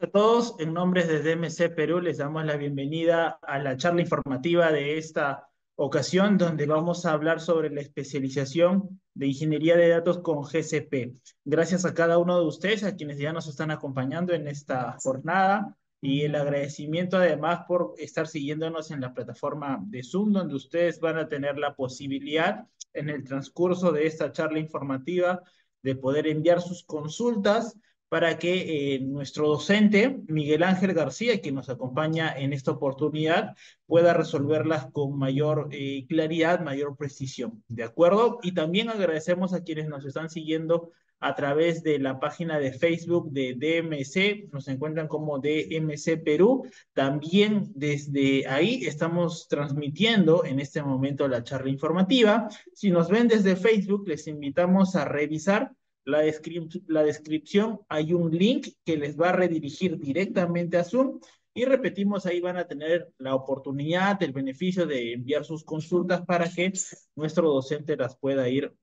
a todos. En nombre de DMC Perú les damos la bienvenida a la charla informativa de esta ocasión donde vamos a hablar sobre la especialización de ingeniería de datos con GCP. Gracias a cada uno de ustedes, a quienes ya nos están acompañando en esta jornada y el agradecimiento además por estar siguiéndonos en la plataforma de Zoom, donde ustedes van a tener la posibilidad en el transcurso de esta charla informativa de poder enviar sus consultas para que eh, nuestro docente, Miguel Ángel García, que nos acompaña en esta oportunidad, pueda resolverlas con mayor eh, claridad, mayor precisión. ¿De acuerdo? Y también agradecemos a quienes nos están siguiendo a través de la página de Facebook de DMC, nos encuentran como DMC Perú. También desde ahí estamos transmitiendo en este momento la charla informativa. Si nos ven desde Facebook, les invitamos a revisar la, descripción hay un link que les va a redirigir directamente a Zoom y repetimos, ahí van a tener la oportunidad, el beneficio de enviar sus consultas para que nuestro docente las pueda ir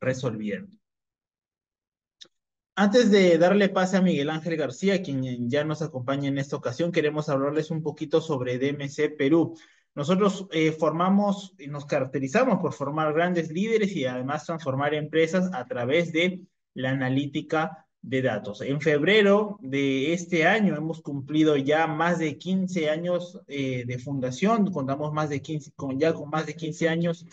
resolviendo. Antes de darle pase a Miguel Ángel García, quien ya nos acompaña en esta ocasión, queremos hablarles un poquito sobre DMC Perú. Nosotros eh, formamos y nos caracterizamos por formar grandes líderes y además transformar empresas a través de la analítica de datos. En febrero de este año hemos cumplido ya más de 15 años eh, de fundación, contamos más de 15, con, ya con más de 15 años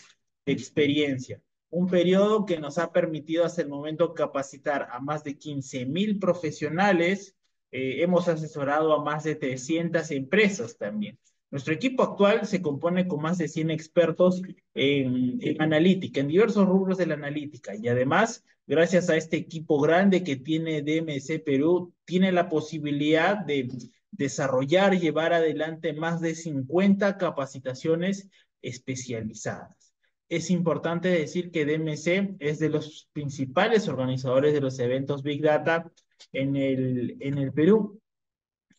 de experiencia. Un periodo que nos ha permitido hasta el momento capacitar a más de 15 mil profesionales. Eh, hemos asesorado a más de 300 empresas también. Nuestro equipo actual se compone con más de 100 expertos en, analítica, en diversos rubros de la analítica. Y además, gracias a este equipo grande que tiene DMC Perú, tiene la posibilidad de desarrollar llevar adelante más de 50 capacitaciones especializadas. Es importante decir que DMC es de los principales organizadores de los eventos Big Data en el, en el Perú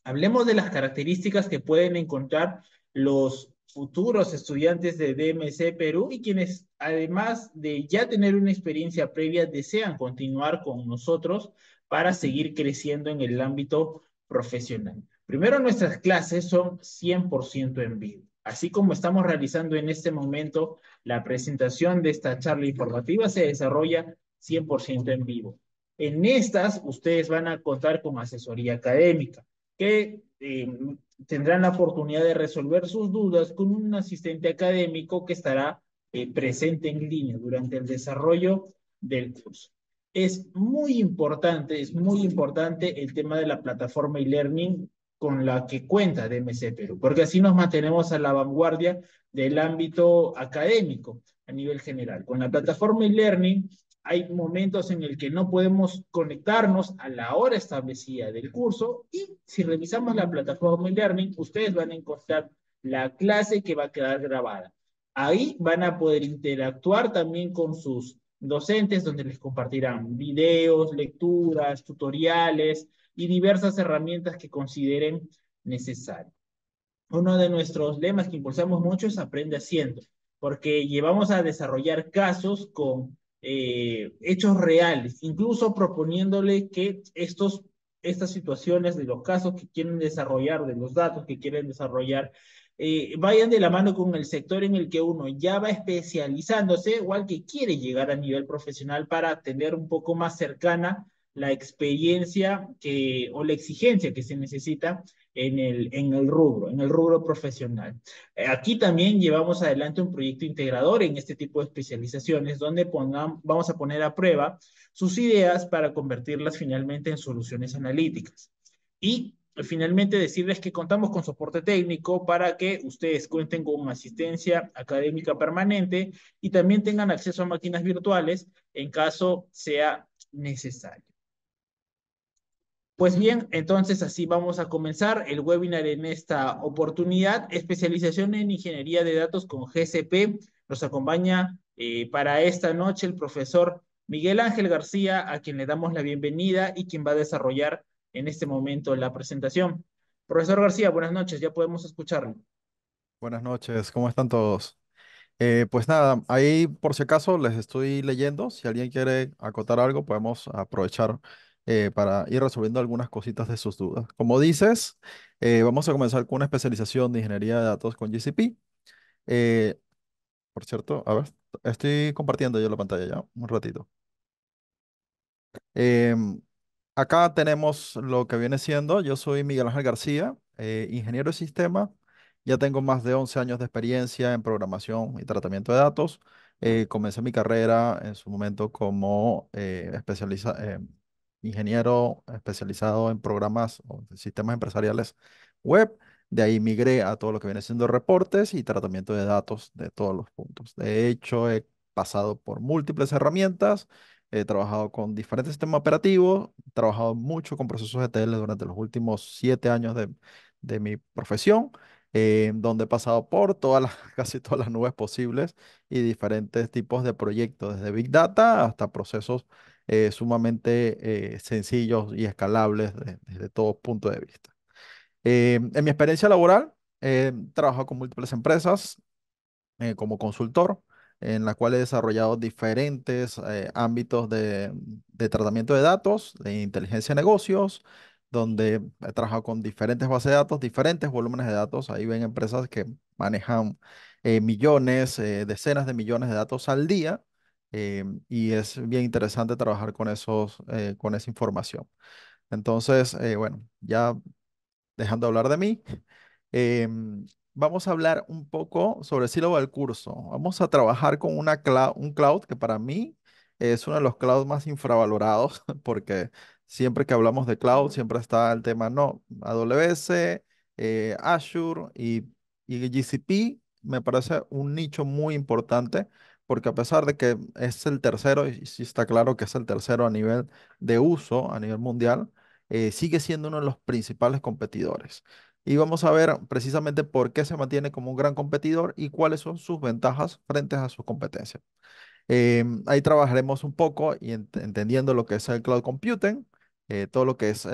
Hablemos de las características que pueden encontrar los futuros estudiantes de DMC Perú y quienes, además de ya tener una experiencia previa, desean continuar con nosotros para seguir creciendo en el ámbito profesional. Primero, nuestras clases son 100% en vivo. Así como estamos realizando en este momento la presentación de esta charla informativa, se desarrolla 100% en vivo. En estas, ustedes van a contar con asesoría académica que eh, tendrán la oportunidad de resolver sus dudas con un asistente académico que estará eh, presente en línea durante el desarrollo del curso. Es muy importante, es muy importante el tema de la plataforma e-learning con la que cuenta DMC Perú, porque así nos mantenemos a la vanguardia del ámbito académico a nivel general. Con la plataforma e-learning hay momentos en el que no podemos conectarnos a la hora establecida del curso y si revisamos la plataforma e-learning, ustedes van a encontrar la clase que va a quedar grabada. Ahí van a poder interactuar también con sus docentes, donde les compartirán videos, lecturas, tutoriales y diversas herramientas que consideren necesarias. Uno de nuestros lemas que impulsamos mucho es aprende haciendo, porque llevamos a desarrollar casos con eh, hechos reales, incluso proponiéndole que estos, estas situaciones de los casos que quieren desarrollar, de los datos que quieren desarrollar, eh, vayan de la mano con el sector en el que uno ya va especializándose o al que quiere llegar a nivel profesional para tener un poco más cercana la experiencia que, o la exigencia que se necesita en el, en el rubro, en el rubro profesional. Eh, aquí también llevamos adelante un proyecto integrador en este tipo de especializaciones donde vamos a poner a prueba sus ideas para convertirlas finalmente en soluciones analíticas. Y finalmente decirles que contamos con soporte técnico para que ustedes cuenten con asistencia académica permanente y también tengan acceso a máquinas virtuales en caso sea necesario. Pues bien, entonces así vamos a comenzar el webinar en esta oportunidad. Especialización en Ingeniería de Datos con GCP. Nos acompaña eh, para esta noche el profesor Miguel Ángel García, a quien le damos la bienvenida y quien va a desarrollar en este momento la presentación. Profesor García, buenas noches, ya podemos escucharlo. Buenas noches, ¿cómo están todos? Eh, pues nada, ahí por si acaso les estoy leyendo. Si alguien quiere acotar algo, podemos aprovechar eh, para ir resolviendo algunas cositas de sus dudas. Como dices, eh, vamos a comenzar con una especialización de ingeniería de datos con GCP. Eh, por cierto, a ver, estoy compartiendo yo la pantalla ya, un ratito. Em, acá tenemos lo que viene siendo, yo soy Miguel Ángel García, eh, ingeniero de sistema, ya tengo más de 11 años de experiencia en programación y tratamiento de datos. Eh, comencé mi carrera en su momento como eh, especializa- eh, ingeniero especializado en programas o sistemas empresariales web. De ahí migré a todo lo que viene siendo reportes y tratamiento de datos de todos los puntos. De hecho, he pasado por múltiples herramientas He trabajado con diferentes sistemas operativos, he trabajado mucho con procesos ETL durante los últimos siete años de, de mi profesión, eh, donde he pasado por todas las, casi todas las nubes posibles y diferentes tipos de proyectos, desde Big Data hasta procesos eh, sumamente eh, sencillos y escalables de- desde todo punto de vista. Eh, en mi experiencia laboral, he trabajado con múltiples empresas, eh, como consultor, en la cual he desarrollado diferentes ámbitos de, tratamiento de datos, de inteligencia de negocios, donde he trabajado con diferentes bases de datos, diferentes volúmenes de datos. Ahí ven empresas que manejan millones, decenas de millones de datos al día. Eh, y es bien interesante trabajar con esos, eh, con esa información. Entonces, eh, bueno, ya dejando de hablar de mí, em, vamos a hablar un poco sobre el sílabo del curso. Vamos a trabajar con una un cloud que para mí es uno de los clouds más infravalorados, porque siempre que hablamos de cloud, siempre está el tema, no, AWS, eh, Azure y, y GCP me parece un nicho muy importante. Porque a pesar de que es el tercero, y está claro que es el tercero a nivel de uso a nivel mundial, eh, sigue siendo uno de los principales competidores. Y vamos a ver precisamente por qué se mantiene como un gran competidor y cuáles son sus ventajas frente a sus competencias. Em, ahí trabajaremos un poco y ent- entendiendo lo que es el cloud computing, eh, todo lo que es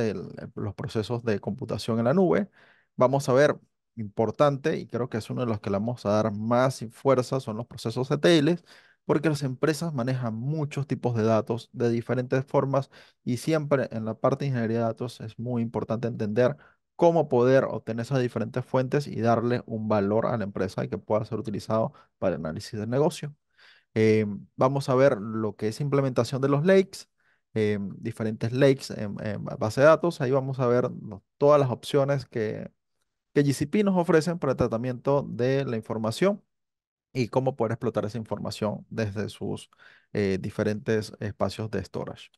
los procesos de computación en la nube. Vamos a ver, importante, y creo que es uno de los que le vamos a dar más fuerza, son los procesos ETL, porque las empresas manejan muchos tipos de datos de diferentes formas y siempre en la parte de ingeniería de datos es muy importante entender cómo poder obtener esas diferentes fuentes y darle un valor a la empresa y que pueda ser utilizado para el análisis del negocio. Eh, vamos a ver lo que es implementación de los lakes, eh, diferentes lakes en, en base de datos. Ahí vamos a ver todas las opciones que, que GCP nos ofrecen para el tratamiento de la información y cómo poder explotar esa información desde sus eh, diferentes espacios de storage.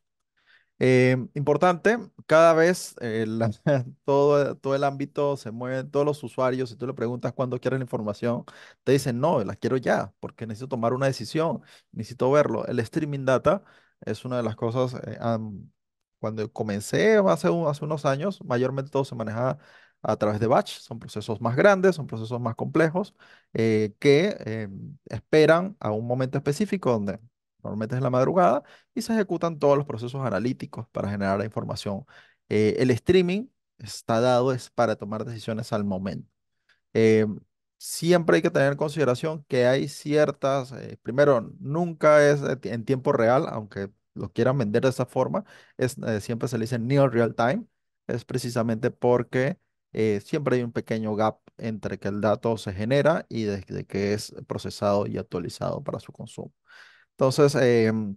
Eh, importante, cada vez eh, todo, todo el ámbito se mueve, todos los usuarios, si tú le preguntas cuándo quieres la información, te dicen, no, la quiero ya, porque necesito tomar una decisión, necesito verlo. El streaming data es una de las cosas, cuando comencé hace, hace unos años, mayormente todo se manejaba a través de batch, son procesos más grandes, son procesos más complejos, eh, que eh, esperan a un momento específico donde normalmente es la madrugada y se ejecutan todos los procesos analíticos para generar la información. Eh, el streaming está dado es para tomar decisiones al momento. Eh, siempre hay que tener en consideración que hay ciertas, primero, nunca es en tiempo real, aunque lo quieran vender de esa forma, es, siempre se le dice near real time, es precisamente porque eh, siempre hay un pequeño gap entre que el dato se genera y desde que es procesado y actualizado para su consumo. Entonces, em,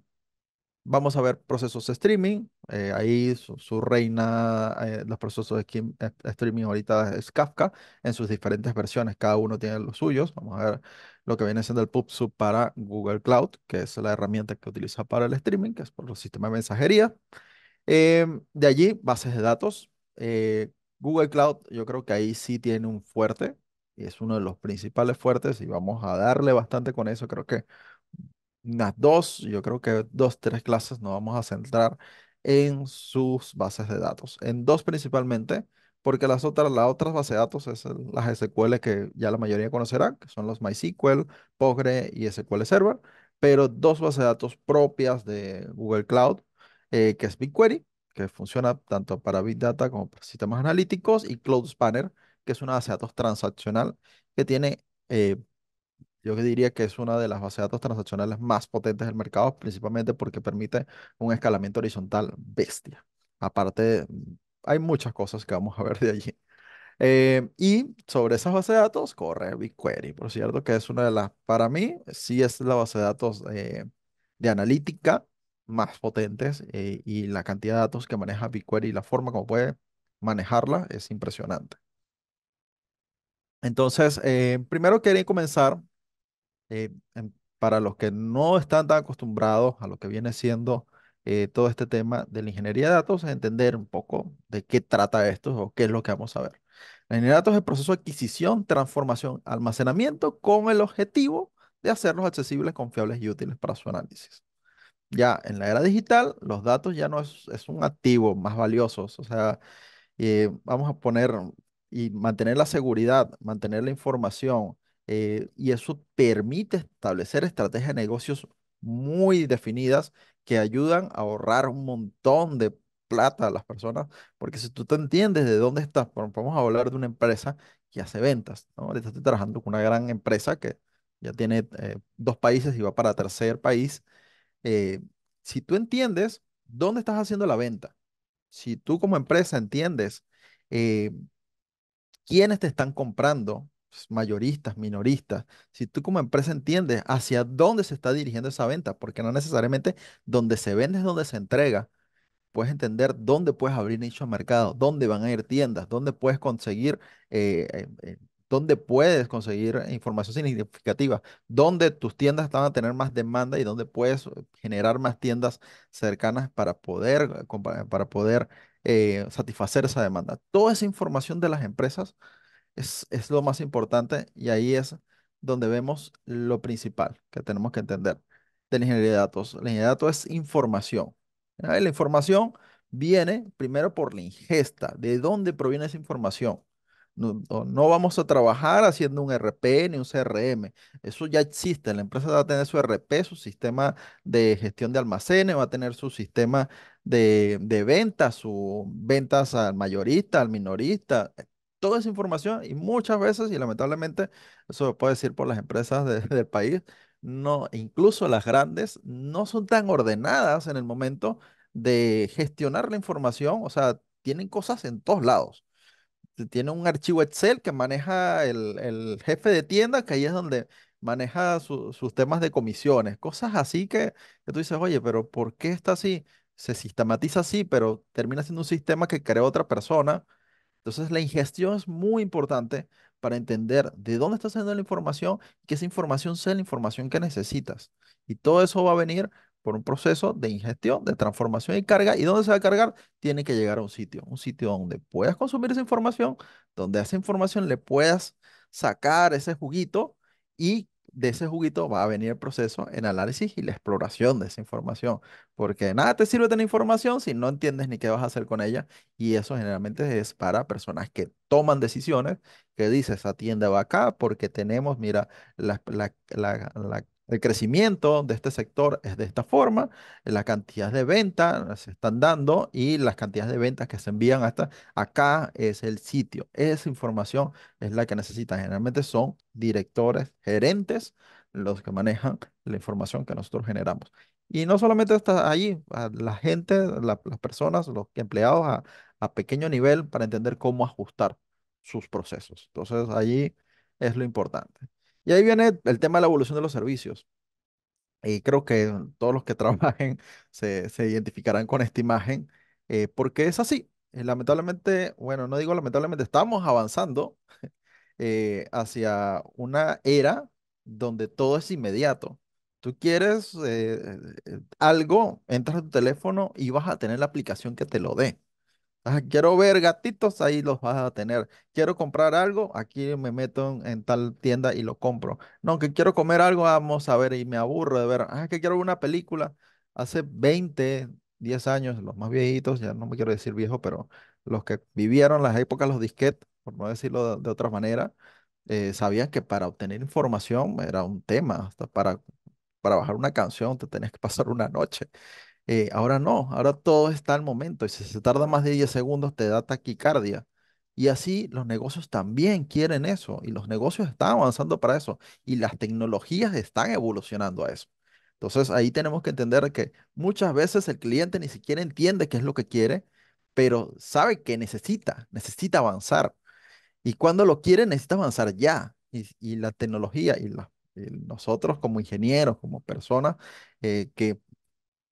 Vamos a ver procesos de streaming. eh, ahí su, reina, eh, los procesos de eh, streaming ahorita es Kafka en sus diferentes versiones. Cada uno tiene los suyos. Vamos a ver lo que viene siendo el PubSub para Google Cloud, que es la herramienta que utiliza para el streaming, que es por los sistemas de mensajería. Em, de allí, bases de datos. Google Cloud, yo creo que ahí sí tiene un fuerte. Y es uno de los principales fuertes y vamos a darle bastante con eso. Creo que unas dos, yo creo que dos, tres clases nos vamos a centrar en sus bases de datos. En dos principalmente, porque las otras, las otras bases de datos es las SQL que ya la mayoría conocerá, que son los MySQL, Postgre y SQL Server, pero dos bases de datos propias de Google Cloud, eh, que es BigQuery, que funciona tanto para Big Data como para sistemas analíticos, y Cloud Spanner, que es una base de datos transaccional que tiene eh, yo diría que es una de las bases de datos transaccionales más potentes del mercado, principalmente porque permite un escalamiento horizontal bestia. Aparte, hay muchas cosas que vamos a ver de allí. Eh, y sobre esas bases de datos corre BigQuery, por cierto, que es una de las, para mí, sí es la base de datos eh, de analítica más potentes eh, y la cantidad de datos que maneja BigQuery y la forma como puede manejarla es impresionante. Entonces, primero quería comenzar eh, para los que no están tan acostumbrados a lo que viene siendo eh, todo este tema de la ingeniería de datos, entender un poco de qué trata esto o qué es lo que vamos a ver. La ingeniería de datos es el proceso de adquisición, transformación, almacenamiento con el objetivo de hacerlos accesibles, confiables y útiles para su análisis. Ya en la era digital, los datos ya no es, es un activo más valioso, o sea, eh, vamos a poner y mantener la seguridad, mantener la información, eh, y eso permite establecer estrategias de negocios muy definidas que ayudan a ahorrar un montón de plata a las personas, porque si tú te entiendes de dónde estás, vamos a hablar de una empresa que hace ventas, ¿no? Ahorita estoy trabajando con una gran empresa que ya tiene eh, dos países y va para tercer país. Eh, si tú entiendes dónde estás haciendo la venta, si tú como empresa entiendes quiénes te están comprando, pues, mayoristas, minoristas, si tú como empresa entiendes hacia dónde se está dirigiendo esa venta, porque no necesariamente donde se vende es donde se entrega, puedes entender dónde puedes abrir nicho de mercado, dónde van a ir tiendas, dónde puedes conseguir, eh, eh, eh, dónde puedes conseguir información significativa, dónde tus tiendas van a tener más demanda y dónde puedes generar más tiendas cercanas para poder, para poder satisfacer esa demanda. Toda esa información de las empresas es, es lo más importante y ahí es donde vemos lo principal que tenemos que entender de la ingeniería de datos. La ingeniería de datos es información. La información viene primero por la ingesta. ¿De dónde proviene esa información? No, vamos a trabajar haciendo un RP ni un CRM. Eso ya existe. La empresa va a tener su RP, su sistema de gestión de almacenes, va a tener su sistema de, de ventas, sus ventas al mayorista, al minorista, toda esa información y muchas veces, y lamentablemente, eso se puede decir por las empresas del país, no, incluso las grandes, no son tan ordenadas en el momento de gestionar la información, o sea, tienen cosas en todos lados. Tiene un archivo Excel que maneja el, jefe de tienda, que ahí es donde maneja sus temas de comisiones, cosas así que, que tú dices, oye, pero ¿por qué está así? Se sistematiza así, pero termina siendo un sistema que creó otra persona entonces, la ingestión es muy importante para entender de dónde está saliendo la información y que esa información sea la información que necesitas. Y todo eso va a venir por un proceso de ingestión, de transformación y carga. ¿Y dónde se va a cargar? Tiene que llegar a un sitio, un sitio donde puedas consumir esa información, donde a esa información le puedas sacar ese juguito y de ese juguito va a venir el proceso en análisis y la exploración de esa información, porque nada te sirve tener información si no entiendes ni qué vas a hacer con ella, y eso generalmente es para personas que toman decisiones, que dices, atiende va acá porque tenemos, mira, la, la, la el crecimiento de este sector es de esta forma, la cantidad de ventas se están dando y las cantidades de ventas que se envían hasta acá es el sitio. Esa información es la que necesitan. Generalmente son directores, gerentes, los que manejan la información que nosotros generamos. Y no solamente está allí, la gente, las personas, los empleados a, a pequeño nivel para entender cómo ajustar sus procesos. Entonces, allí es lo importante. Y ahí viene el tema de la evolución de los servicios. Y creo que todos los que trabajen se, se identificarán con esta imagen, eh, porque es así. Eh, lamentablemente, bueno, no digo lamentablemente, estamos avanzando eh, hacia una era donde todo es inmediato. Tú quieres algo, entras a tu teléfono y vas a tener la aplicación que te lo dé. Ah, quiero ver gatitos, ahí los vas a tener. Quiero comprar algo, aquí me meto en, tal tienda y lo compro. No, que quiero comer algo, vamos a ver y me aburro de ver. Ah, que quiero ver una película. Hace 20, 10 años, los más viejitos, ya no me quiero decir viejo, pero los que vivieron las épocas, los disquetes, por no decirlo de, de otra manera, eh, sabían que para obtener información era un tema. Hasta para, para bajar una canción te tenías que pasar una noche. Eh, ahora no, ahora todo está al momento y si se tarda más de 10 segundos te da taquicardia. Y así los negocios también quieren eso y los negocios están avanzando para eso y las tecnologías están evolucionando a eso. Entonces ahí tenemos que entender que muchas veces el cliente ni siquiera entiende qué es lo que quiere, pero sabe que necesita, necesita avanzar. Y cuando lo quiere, necesita avanzar ya. Y, y la tecnología y, la- nosotros como ingenieros, como personas eh, que,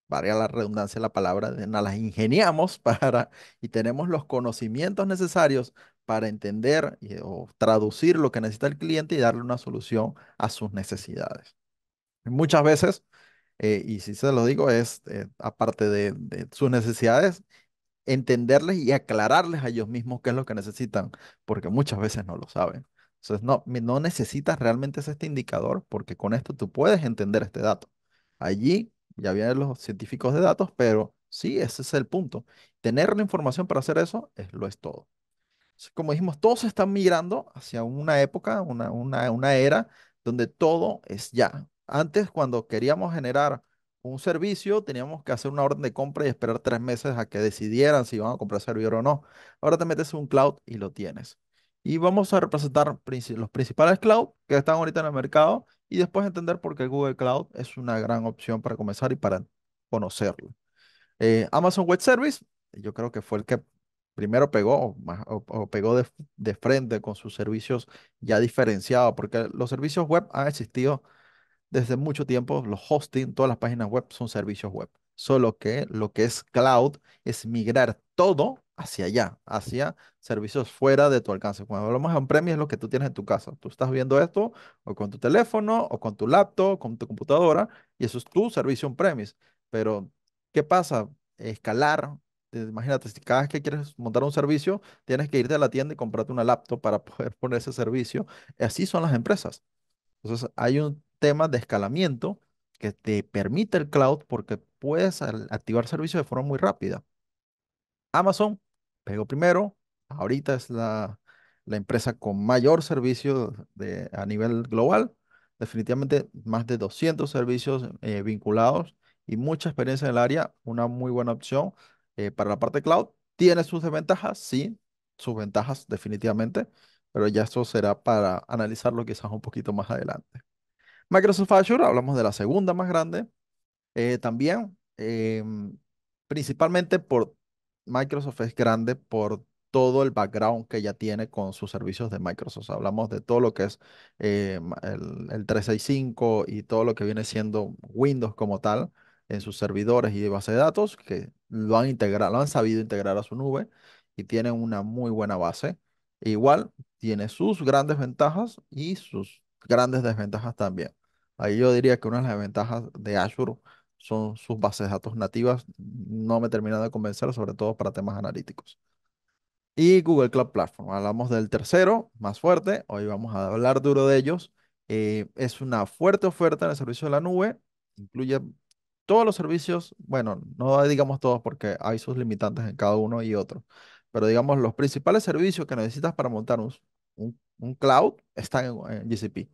varía la redundancia de la palabra, nos las ingeniamos para y tenemos los conocimientos necesarios para entender y- o traducir lo que necesita el cliente y darle una solución a sus necesidades. Muchas veces, eh, y si se lo digo, es eh, aparte de de sus necesidades entenderles y aclararles a ellos mismos qué es lo que necesitan, porque muchas veces no lo saben. Entonces, no, no necesitas realmente este indicador, porque con esto tú puedes entender este dato. Allí ya vienen los científicos de datos, pero sí, ese es el punto. Tener la información para hacer eso es, lo es todo. Como dijimos, todos están migrando hacia una época, una, una, una era donde todo es ya. Antes, cuando queríamos generar un servicio, teníamos que hacer una orden de compra y esperar tres meses a que decidieran si iban a comprar servidor o no. Ahora te metes un cloud y lo tienes. Y vamos a representar los principales cloud que están ahorita en el mercado y después entender por qué Google Cloud es una gran opción para comenzar y para conocerlo. Eh, Amazon Web Service, yo creo que fue el que primero pegó pegó de, de frente con sus servicios ya diferenciados, porque los servicios web han existido desde mucho tiempo los hosting, todas las páginas web son servicios web. Solo que lo que es cloud es migrar todo hacia allá, hacia servicios fuera de tu alcance. Cuando hablamos de on-premise es lo que tú tienes en tu casa. Tú estás viendo esto o con tu teléfono o con tu laptop, con tu computadora y eso es tu servicio on-premise. Pero, ¿qué pasa? Escalar. eh, Imagínate, si cada vez que quieres montar un servicio, tienes que irte a la tienda y comprarte una laptop para poder poner ese servicio. Así son las empresas. Entonces, hay un tema de escalamiento que te permite el cloud porque puedes activar servicios de forma muy rápida. Amazon pegó primero, ahorita es la, la empresa con mayor servicio de, a nivel global, definitivamente más de 200 servicios eh, vinculados y mucha experiencia en el área, una muy buena opción eh, para la parte cloud. Tiene sus desventajas, sí, sus ventajas definitivamente, pero ya eso será para analizarlo quizás un poquito más adelante. Microsoft Azure, hablamos de la segunda más grande, eh, también, em, principalmente por Microsoft es grande por todo el background que ya tiene con sus servicios de Microsoft. Hablamos de todo lo que es eh, el, el 365 y todo lo que viene siendo Windows como tal en sus servidores y base de datos que lo han integrado, lo han sabido integrar a su nube y tienen una muy buena base. E igual tiene sus grandes ventajas y sus grandes desventajas también. Ahí yo diría que una de las ventajas de Azure son sus bases de datos nativas. No me terminan de convencer, sobre todo para temas analíticos. Y Google Cloud Platform. Hablamos del tercero, más fuerte. Hoy vamos a hablar duro de ellos. Eh, es una fuerte oferta en el servicio de la nube. Incluye todos los servicios. Bueno, no digamos todos porque hay sus limitantes en cada uno y otro. Pero digamos, los principales servicios que necesitas para montar un, un- un cloud están en, en GCP.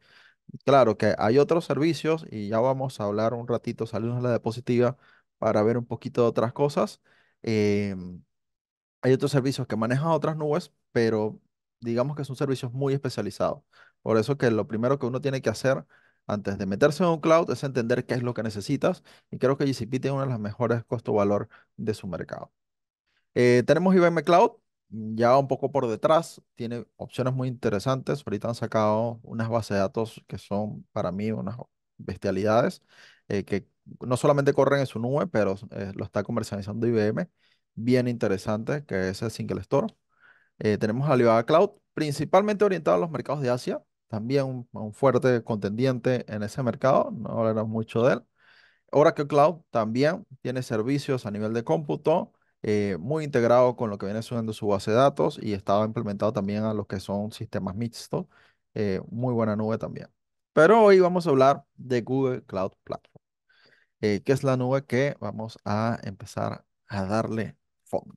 Claro que hay otros servicios y ya vamos a hablar un ratito, salimos de la diapositiva para ver un poquito de otras cosas. Em, hay otros servicios que manejan otras nubes, pero digamos que son servicios muy especializados. Por eso que lo primero que uno tiene que hacer antes de meterse en un cloud es entender qué es lo que necesitas y creo que GCP tiene una de las mejores costo-valor de su mercado. Eh, tenemos IBM Cloud, ya un poco por detrás, tiene opciones muy interesantes. Ahorita han sacado unas bases de datos que son para mí unas bestialidades, eh, que no solamente corren en su nube, pero eh, lo está comercializando IBM. Bien interesante, que es el Single Store. Eh, tenemos Alibaba Cloud, principalmente orientado a los mercados de Asia, también un, fuerte contendiente en ese mercado, no hablamos mucho de él. Oracle Cloud también tiene servicios a nivel de cómputo, eh, muy integrado con lo que viene siendo su base de datos y estaba implementado también a lo que son sistemas mixtos. eh, muy buena nube también. Pero hoy vamos a hablar de Google Cloud Platform, eh, que es la nube que vamos a empezar a darle fondo.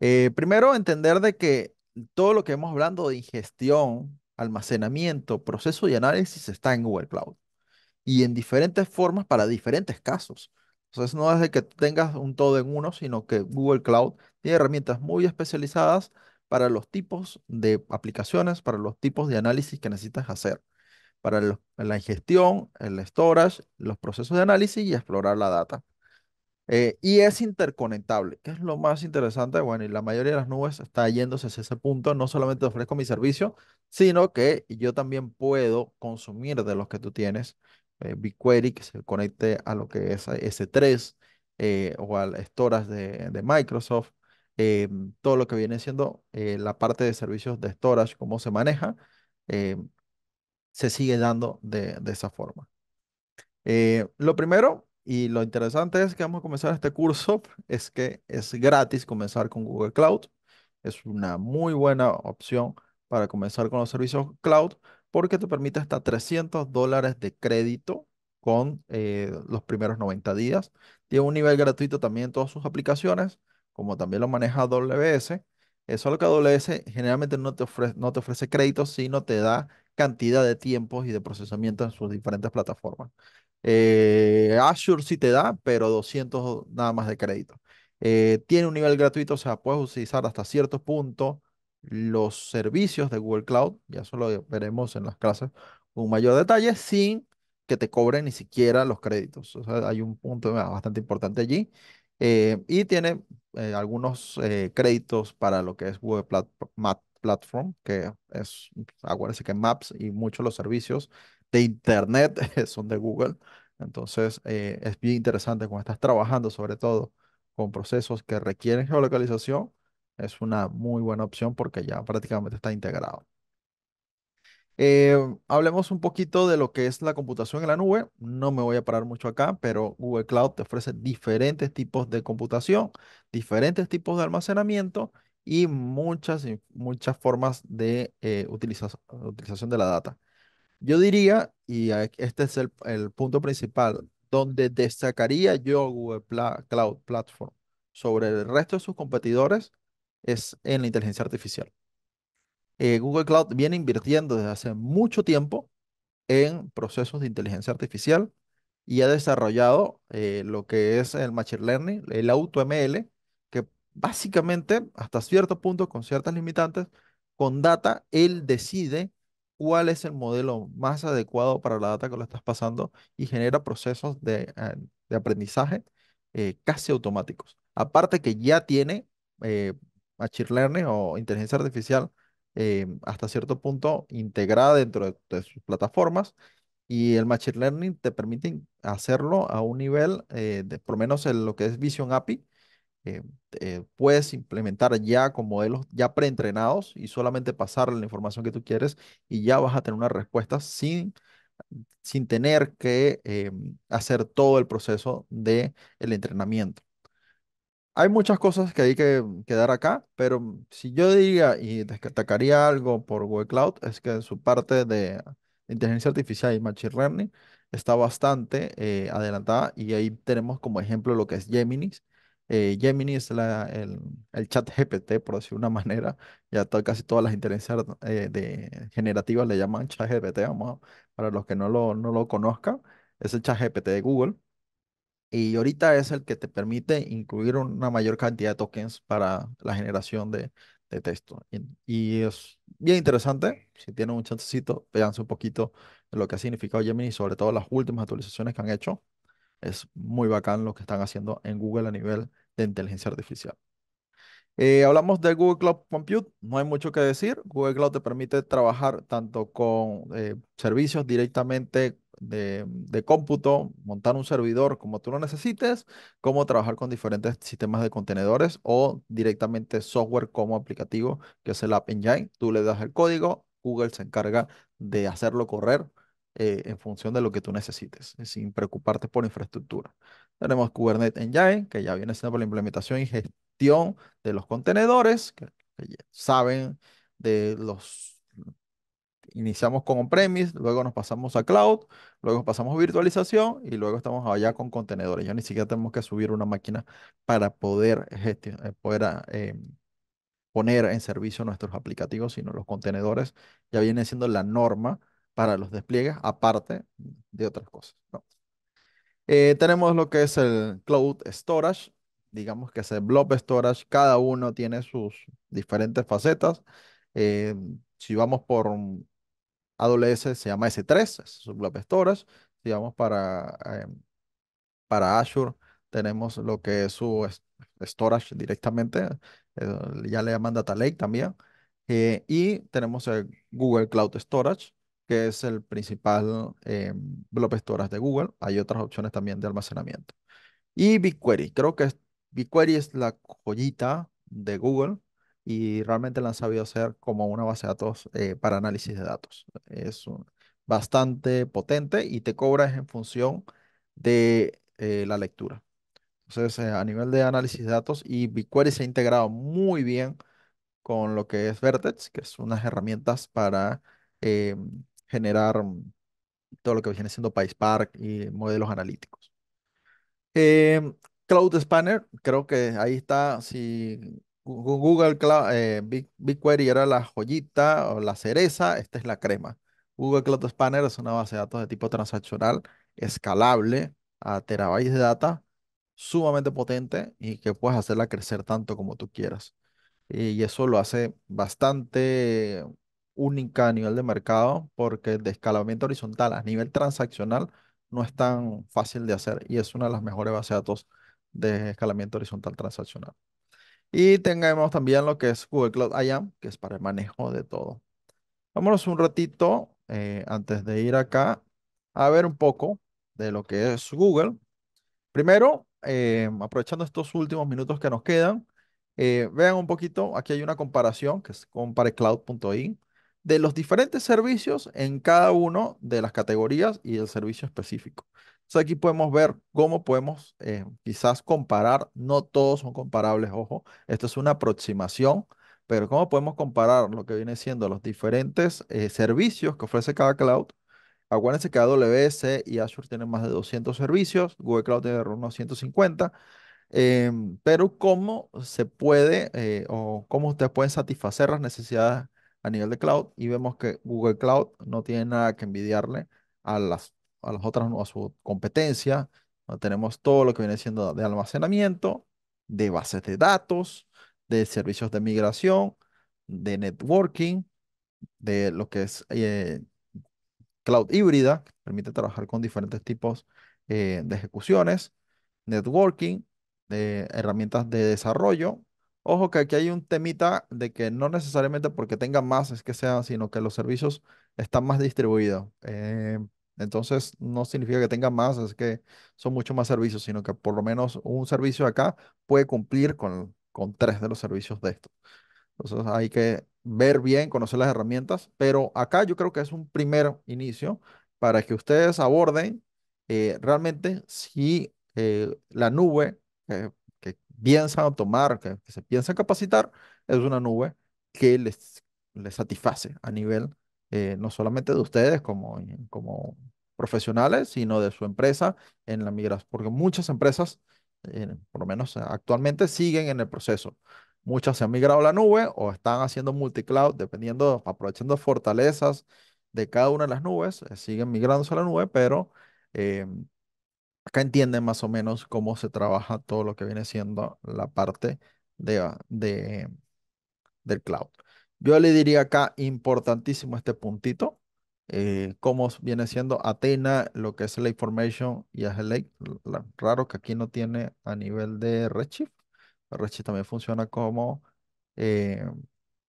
Eh, primero, entender de que todo lo que hemos hablando de ingestión, almacenamiento, proceso y análisis está en Google Cloud y en diferentes formas para diferentes casos. Entonces, no es de que tengas un todo en uno, sino que Google Cloud tiene herramientas muy especializadas para los tipos de aplicaciones, para los tipos de análisis que necesitas hacer, para la ingestión, el storage, los procesos de análisis y explorar la data. Eh, y es interconectable, que es lo más interesante. Bueno, y la mayoría de las nubes está yéndose hacia ese punto. No solamente te ofrezco mi servicio, sino que yo también puedo consumir de los que tú tienes. Eh, BigQuery, que se conecte a lo que es S3 eh, o al storage de, Microsoft. eh, todo lo que viene siendo la parte de servicios de storage, cómo se maneja, se sigue dando de de esa forma. Lo primero y lo interesante es que vamos a comenzar este curso, es que es gratis comenzar con Google Cloud. Es una muy buena opción para comenzar con los servicios cloud porque te permite hasta 300 dólares de crédito con eh, los primeros 90 días. Tiene un nivel gratuito también en todas sus aplicaciones, como también lo maneja AWS. Es solo que AWS generalmente no te ofrece, no te ofrece créditos, sino te da cantidad de tiempos y de procesamiento en sus diferentes plataformas. Eh, Azure sí te da, pero 200 nada más de crédito. Eh, tiene un nivel gratuito, o sea, puedes utilizar hasta cierto punto los servicios de Google Cloud, ya eso lo veremos en las clases con mayor detalle, sin que te cobren ni siquiera los créditos. O sea, hay un punto bastante importante allí. Eh, y tiene eh, algunos eh, créditos para lo que es Google Plat- Platform, que es, acuérdense que Maps y muchos de los servicios de Internet son de Google. Entonces, es bien interesante cuando estás trabajando, sobre todo con procesos que requieren geolocalización, es una muy buena opción porque ya prácticamente está integrado. Eh, hablemos un poquito de lo que es la computación en la nube. No me voy a parar mucho acá, pero Google Cloud te ofrece diferentes tipos de computación, diferentes tipos de almacenamiento y muchas, muchas formas de eh, utiliza- utilización de la data. Yo diría, y este es el, punto principal, donde destacaría yo Google Cloud Platform sobre el resto de sus competidores es en la inteligencia artificial. Eh, Google Cloud viene invirtiendo desde hace mucho tiempo en procesos de inteligencia artificial y ha desarrollado eh, lo que es el Machine Learning, el AutoML, que básicamente, hasta cierto punto, con ciertas limitantes, con data, él decide cuál es el modelo más adecuado para la data que lo estás pasando y genera procesos de, eh, de aprendizaje casi automáticos. Aparte que ya tiene Machine Learning o inteligencia artificial eh, hasta cierto punto integrada dentro de sus plataformas y el Machine Learning te permite hacerlo a un nivel, eh, de, por lo menos en lo que es Vision API, eh, eh, puedes implementar ya con modelos ya preentrenados y solamente pasarle la información que tú quieres y ya vas a tener una respuesta sin, sin tener que eh, hacer todo el proceso de el entrenamiento. Hay muchas cosas que hay que quedar acá, pero si yo diría y destacaría algo por Google Cloud, es que en su parte de inteligencia artificial y machine learning está bastante eh, adelantada y ahí tenemos como ejemplo lo que es Gemini. Eh, Gemini es el, el chat GPT, por decir una manera. Ya to- casi todas las inteligencias eh, de, generativas le llaman chat GPT, vamos, para los que no lo, no lo conozcan, es el chat GPT de Google. Y ahorita es el que te permite incluir una mayor cantidad de tokens para la generación de, de texto. Y, y es bien interesante. Si tienen un chancecito, véanse un poquito de lo que ha significado Gemini sobre todo las últimas actualizaciones que han hecho. Es muy bacán lo que están haciendo en Google a nivel de inteligencia artificial. Eh, hablamos de Google Cloud Compute, no hay mucho que decir. Google Cloud te permite trabajar tanto con eh, servicios directamente de, de cómputo, montar un servidor como tú lo necesites, como trabajar con diferentes sistemas de contenedores o directamente software como aplicativo, que es el App Engine. Tú le das el código, Google se encarga de hacerlo correr eh, en función de lo que tú necesites, sin preocuparte por infraestructura. Tenemos Kubernetes Engine, que ya viene siendo por la implementación y gestión de los contenedores, que, que saben de los, iniciamos con on-premise, luego nos pasamos a cloud, luego pasamos a virtualización y luego estamos allá con contenedores. Ya ni siquiera tenemos que subir una máquina para poder, eh, poder ah, eh, poner en servicio nuestros aplicativos, sino los contenedores ya vienen siendo la norma para los despliegues, aparte de otras cosas. Eh, tenemos lo que es el Cloud Storage, digamos que es el Blob Storage, cada uno tiene sus diferentes facetas. Eh, si vamos por AWS se llama S3, es su Blob Storage. Si vamos para, eh, para Azure tenemos lo que es su storage directamente, eh, ya le llaman Data Lake también, eh, y tenemos el Google Cloud Storage, que es el principal eh, blob storage de Google. Hay otras opciones también de almacenamiento. Y BigQuery, creo que BigQuery es la joyita de Google y realmente la han sabido hacer como una base de datos eh, para análisis de datos. Es bastante potente y te cobra en función de eh, la lectura. Entonces, eh, a nivel de análisis de datos, y BigQuery se ha integrado muy bien con lo que es Vertex, que es unas herramientas para generar todo lo que viene siendo PySpark y modelos analíticos. Eh, Cloud Spanner, creo que ahí está, si Google Cloud, eh, Big- BigQuery era la joyita o la cereza, esta es la crema. Google Cloud Spanner es una base de datos de tipo transaccional, escalable a terabytes de data, sumamente potente y que puedes hacerla crecer tanto como tú quieras. Y eso lo hace bastante única a nivel de mercado porque el de escalamiento horizontal a nivel transaccional no es tan fácil de hacer y es una de las mejores bases de datos de escalamiento horizontal transaccional. Y tengamos también lo que es Google Cloud IAM, que es para el manejo de todo. Vámonos un ratito eh, antes de ir acá a ver un poco de lo que es Google. Primero, eh, aprovechando estos últimos minutos que nos quedan, eh, vean un poquito, aquí hay una comparación, que es comparecloud.in, de los diferentes servicios en cada una de las categorías y el servicio específico. Entonces aquí podemos ver cómo podemos eh, quizás comparar, no todos son comparables, ojo, esto es una aproximación, pero cómo podemos comparar lo que viene siendo los diferentes eh, servicios que ofrece cada cloud Acuérdense que AWS y Azure tienen más de 200 servicios, Google Cloud tiene unos 150, em, pero cómo se puede eh, o cómo ustedes pueden satisfacer las necesidades a nivel de cloud y vemos que Google Cloud no tiene nada que envidiarle a las, a las otras, a su competencia. Tenemos todo lo que viene siendo de almacenamiento, de bases de datos, de servicios de migración, de networking, de lo que es eh, cloud híbrida, que permite trabajar con diferentes tipos eh, de ejecuciones, networking, de herramientas de desarrollo. Ojo que aquí hay un temita de que no necesariamente porque tenga más es que sea, sino que los servicios están más distribuidos. Eh, entonces, no significa que tenga más, es que son mucho más servicios, sino que por lo menos un servicio acá puede cumplir con, con tres de los servicios de estos. Entonces hay que ver bien, conocer las herramientas, pero acá yo creo que es un primer inicio para que ustedes aborden eh, realmente si eh, la nube eh, que piensan tomar, que, que se piensan capacitar, es una nube que les, les satisface a nivel eh, no solamente de ustedes como, como profesionales, sino de su empresa en la migración, porque muchas empresas, eh, por lo menos actualmente, siguen en el proceso Muchas se han migrado a la nube o están haciendo multicloud, dependiendo, aprovechando fortalezas de cada una de las nubes, eh, siguen migrándose a la nube, pero acá entienden más o menos cómo se trabaja todo lo que viene siendo la parte de, de- del cloud. Yo le diría acá importantísimo este puntito, eh, cómo viene siendo Athena, lo que es la information y Lake. la- Raro que aquí no tiene a nivel de Redshift. Redshift también funciona como, eh,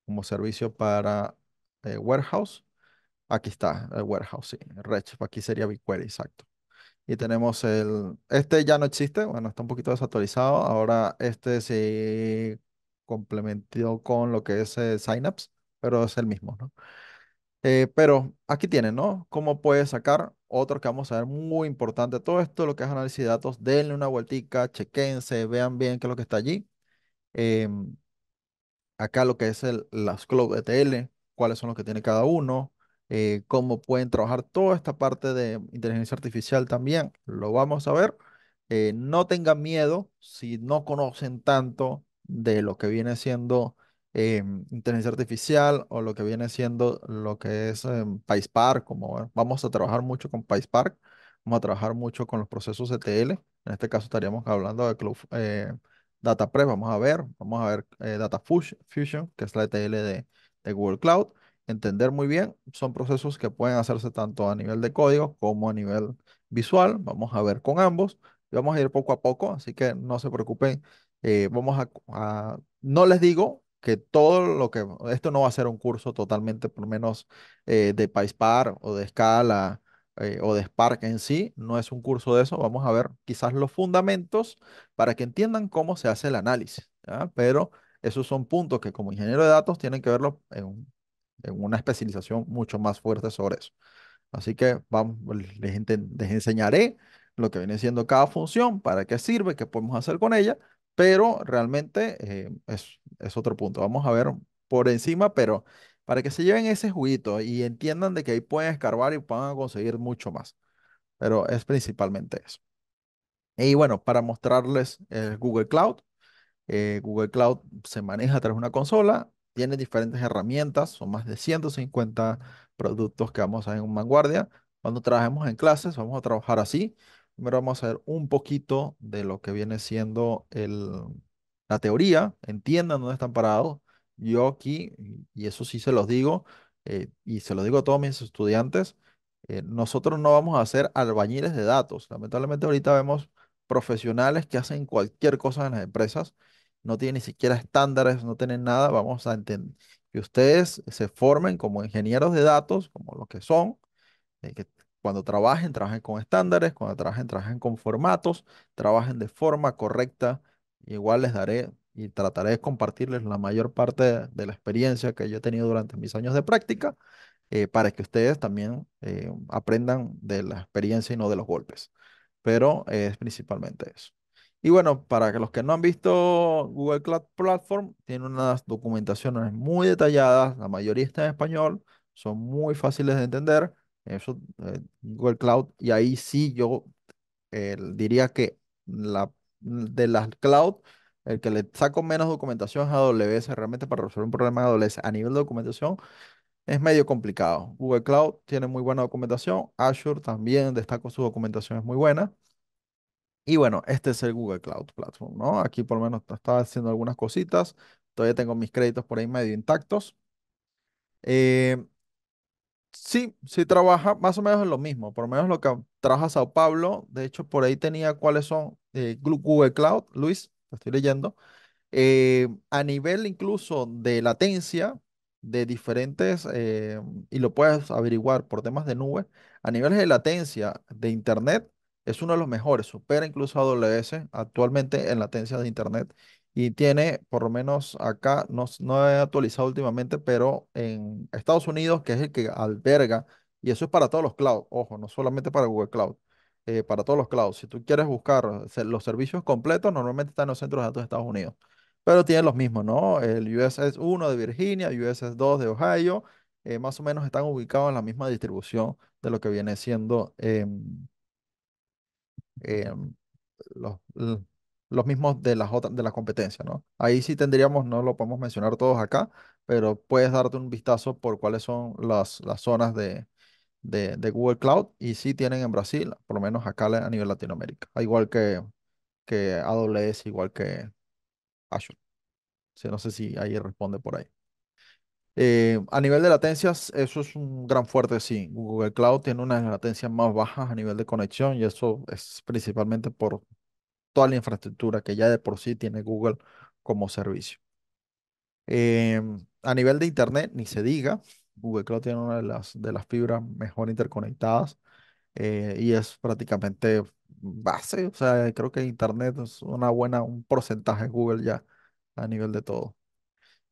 como servicio para eh, warehouse. Aquí está el warehouse, sí. Redshift, aquí sería BigQuery, exacto. Y tenemos el, este ya no existe, bueno, está un poquito desactualizado. Ahora este se complementó con lo que es eh, Synapse, pero es el mismo, ¿no? Eh, pero aquí tienen, ¿no? Cómo puedes sacar otro que vamos a ver muy importante. Todo esto, lo que es análisis de datos, denle una vueltica, chequense, vean bien qué es lo que está allí. Em, acá lo que es el, las Cloud ETL, cuáles son los que tiene cada uno, eh, cómo pueden trabajar toda esta parte de inteligencia artificial también, lo vamos a ver. Eh, no tengan miedo si no conocen tanto de lo que viene siendo eh, inteligencia artificial o lo que viene siendo lo que es eh, PySpark, como vamos a trabajar mucho con PySpark, vamos a trabajar mucho con los procesos ETL, en este caso estaríamos hablando de Cloud, eh, Data Prep, vamos a ver, vamos a ver eh, Data Fusion, que es la ETL de, de Google Cloud. Entender muy bien, son procesos que pueden hacerse tanto a nivel de código como a nivel visual. Vamos a ver con ambos. y vamos a ir poco a poco, así que no se preocupen. Eh, vamos a, no les digo que todo lo que, esto no va a ser un curso totalmente, por lo menos, eh, de PySpark o de Scala eh, o de Spark en sí, no es un curso de eso. Vamos a ver quizás los fundamentos para que entiendan cómo se hace el análisis. Pero esos son puntos que como ingeniero de datos tienen que verlo en, un- en una especialización mucho más fuerte sobre eso. Así que vamos, les, les enseñaré lo que viene siendo cada función, para qué sirve, qué podemos hacer con ella, pero realmente eh, es, otro punto. Vamos a ver por encima, pero para que se lleven ese juguito y entiendan de que ahí pueden escarbar y puedan conseguir mucho más. Pero es principalmente eso. Y bueno, para mostrarles el Google Cloud. Eh, Google Cloud se maneja de una consola, tiene diferentes herramientas, son más de 150 productos que vamos a ver en Vanguardia. Cuando trabajemos en clases, vamos a trabajar así. Primero vamos a ver un poquito de lo que viene siendo el, la teoría, entiendan dónde están parados. Yo aquí, y eso sí se los digo, eh, y se lo digo a todos mis estudiantes, eh, nosotros no vamos a ser albañiles de datos. Lamentablemente ahorita vemos profesionales que hacen cualquier cosa en las empresas no tienen ni siquiera estándares, no tienen nada. Vamos a entender que ustedes se formen como ingenieros de datos, como lo que son, eh, que cuando trabajen, trabajen con estándares, cuando trabajen, trabajen con formatos, trabajen de forma correcta. Igual les daré y trataré de compartirles la mayor parte de, la experiencia que yo he tenido durante mis años de práctica, eh, para que ustedes también eh, aprendan de la experiencia y no de los golpes. Pero eh, es principalmente eso. Y bueno, para los que no han visto Google Cloud Platform, tiene unas documentaciones muy detalladas, la mayoría está en español, son muy fáciles de entender. Eso, eh, Google Cloud, y ahí sí yo diría que la, de las cloud, el que le saco menos documentación es AWS, realmente para resolver un problema de AWS a nivel de documentación es medio complicado. Google Cloud tiene muy buena documentación, Azure también destaco su documentación es muy buena. Y bueno, este es el Google Cloud Platform, ¿no? Aquí por lo menos estaba haciendo algunas cositas. Todavía tengo mis créditos por ahí medio intactos. Eh, sí, sí trabaja más o menos en lo mismo. Por lo menos lo que trabaja Sao Paulo. De hecho, por ahí tenía cuáles son eh, Google Cloud. Luis, estoy leyendo eh, a nivel incluso de latencia de diferentes, eh, y lo puedes averiguar por temas de nube, a niveles de latencia de Internet es uno de los mejores, supera incluso a AWS actualmente en latencia de Internet y tiene, por lo menos acá, no, no he actualizado últimamente, pero en Estados Unidos, que es el que alberga, y eso es para todos los clouds, ojo, no solamente para Google Cloud eh, para todos los clouds. Si tú quieres buscar se- los servicios completos, normalmente están en los centros de datos de Estados Unidos pero tienen los mismos, ¿no? El USS 1 de Virginia, USS 2 de Ohio, eh, más o menos están ubicados en la misma distribución de lo que viene siendo em, em, los, los mismos de las otras, de la competencia, ¿no? Ahí sí tendríamos, no lo podemos mencionar todos acá, pero puedes darte un vistazo por cuáles son las, las zonas de, de, Google Cloud y sí tienen en Brasil, por lo menos acá a nivel Latinoamérica, igual que, que AWS, igual que Azure. No sé si ahí responde por ahí. Eh, a nivel de latencias, eso es un gran fuerte, sí. Google Cloud tiene unas latencias más bajas a nivel de conexión y eso es principalmente por toda la infraestructura que ya de por sí tiene Google como servicio. Em, a nivel de Internet, ni se diga, Google Cloud tiene una de las, de las fibras mejor interconectadas eh, y es prácticamente base, o sea, creo que Internet es una buena, un porcentaje Google ya a nivel de todo.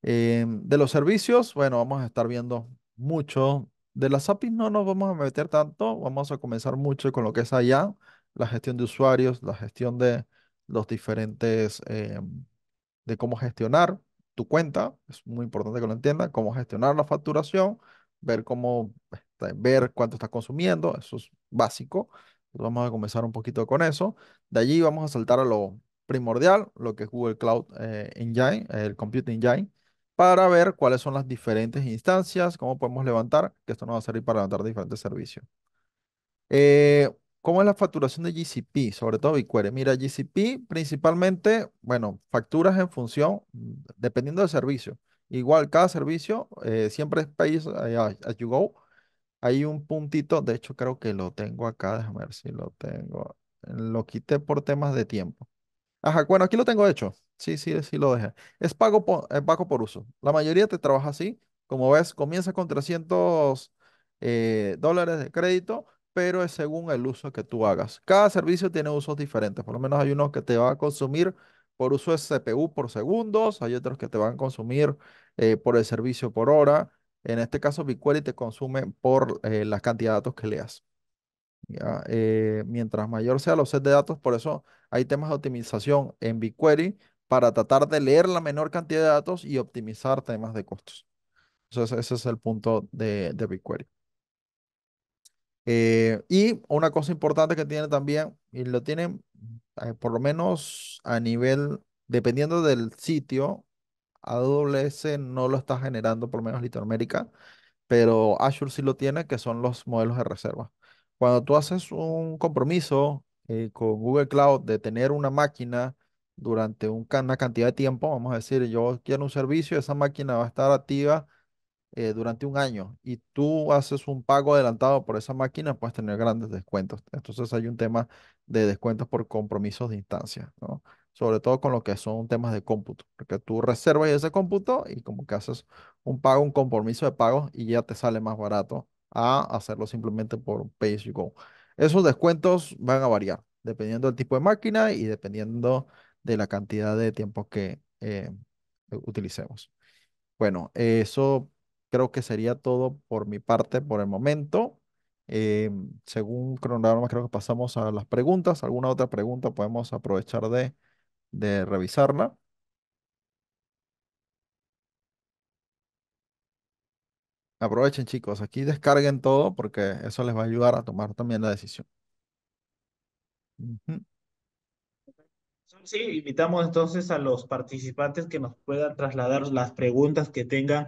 Em, de los servicios, bueno, vamos a estar viendo mucho. De las APIs no nos vamos a meter tanto, vamos a comenzar mucho con lo que es allá, la gestión de usuarios, la gestión de los diferentes, em, de cómo gestionar tu cuenta, es muy importante que lo entiendan, cómo gestionar la facturación, ver cómo, este, ver cuánto estás consumiendo, eso es básico. Vamos a comenzar un poquito con eso. De allí vamos a saltar a lo primordial, lo que es Google Cloud eh, Engine, el Computing Engine, para ver cuáles son las diferentes instancias, cómo podemos levantar, que esto nos va a servir para levantar diferentes servicios. Eh, ¿cómo es la facturación de GCP? Sobre todo BigQuery. Mira, GCP principalmente, bueno, facturas en función, mm, dependiendo del servicio. Igual, cada servicio eh, siempre es pay as, as you go. Hay un puntito, de hecho creo que lo tengo acá, déjame ver si lo tengo. lo quité por temas de tiempo. Ajá, bueno, aquí lo tengo hecho. Sí, sí, sí lo dejé. Es pago por, es pago por uso. La mayoría te trabaja así. Como ves, comienza con 300 eh, dólares de crédito, pero es según el uso que tú hagas. Cada servicio tiene usos diferentes. Por lo menos hay unos que te van a consumir por uso de CPU por segundos, hay otros que te van a consumir eh, por el servicio por hora. En este caso, BigQuery te consume por eh, la cantidad de datos que leas. ¿ya? Eh, mientras mayor sea los sets de datos, por eso hay temas de optimización en BigQuery para tratar de leer la menor cantidad de datos y optimizar temas de costos. Entonces, ese es el punto de BigQuery. Eh, y una cosa importante que tiene también, y lo tienen eh, por lo menos a nivel, dependiendo del sitio, AWS no lo está generando, por lo menos Latinoamérica, pero Azure sí lo tiene, que son los modelos de reserva. Cuando tú haces un compromiso eh, con Google Cloud de tener una máquina durante un una cantidad de tiempo, vamos a decir, yo quiero un servicio, esa máquina va a estar activa eh, durante un año y tú haces un pago adelantado por esa máquina, puedes tener grandes descuentos. Entonces hay un tema de descuentos por compromisos de instancia. Sobre todo con lo que son temas de cómputo, porque tú reservas ese cómputo y como que haces un pago, un compromiso de pago y ya te sale más barato a hacerlo simplemente por pay you go. Esos descuentos van a variar dependiendo del tipo de máquina y dependiendo de la cantidad de tiempo que eh, utilicemos. Bueno, eso creo que sería todo por mi parte por el momento. Eh, según cronograma, creo que pasamos a las preguntas. ¿Alguna otra pregunta podemos aprovechar de, de revisarla? Aprovechen, chicos, aquí descarguen todo porque eso les va a ayudar a tomar también la decisión. Sí, invitamos entonces a los participantes que nos puedan trasladar las preguntas que tengan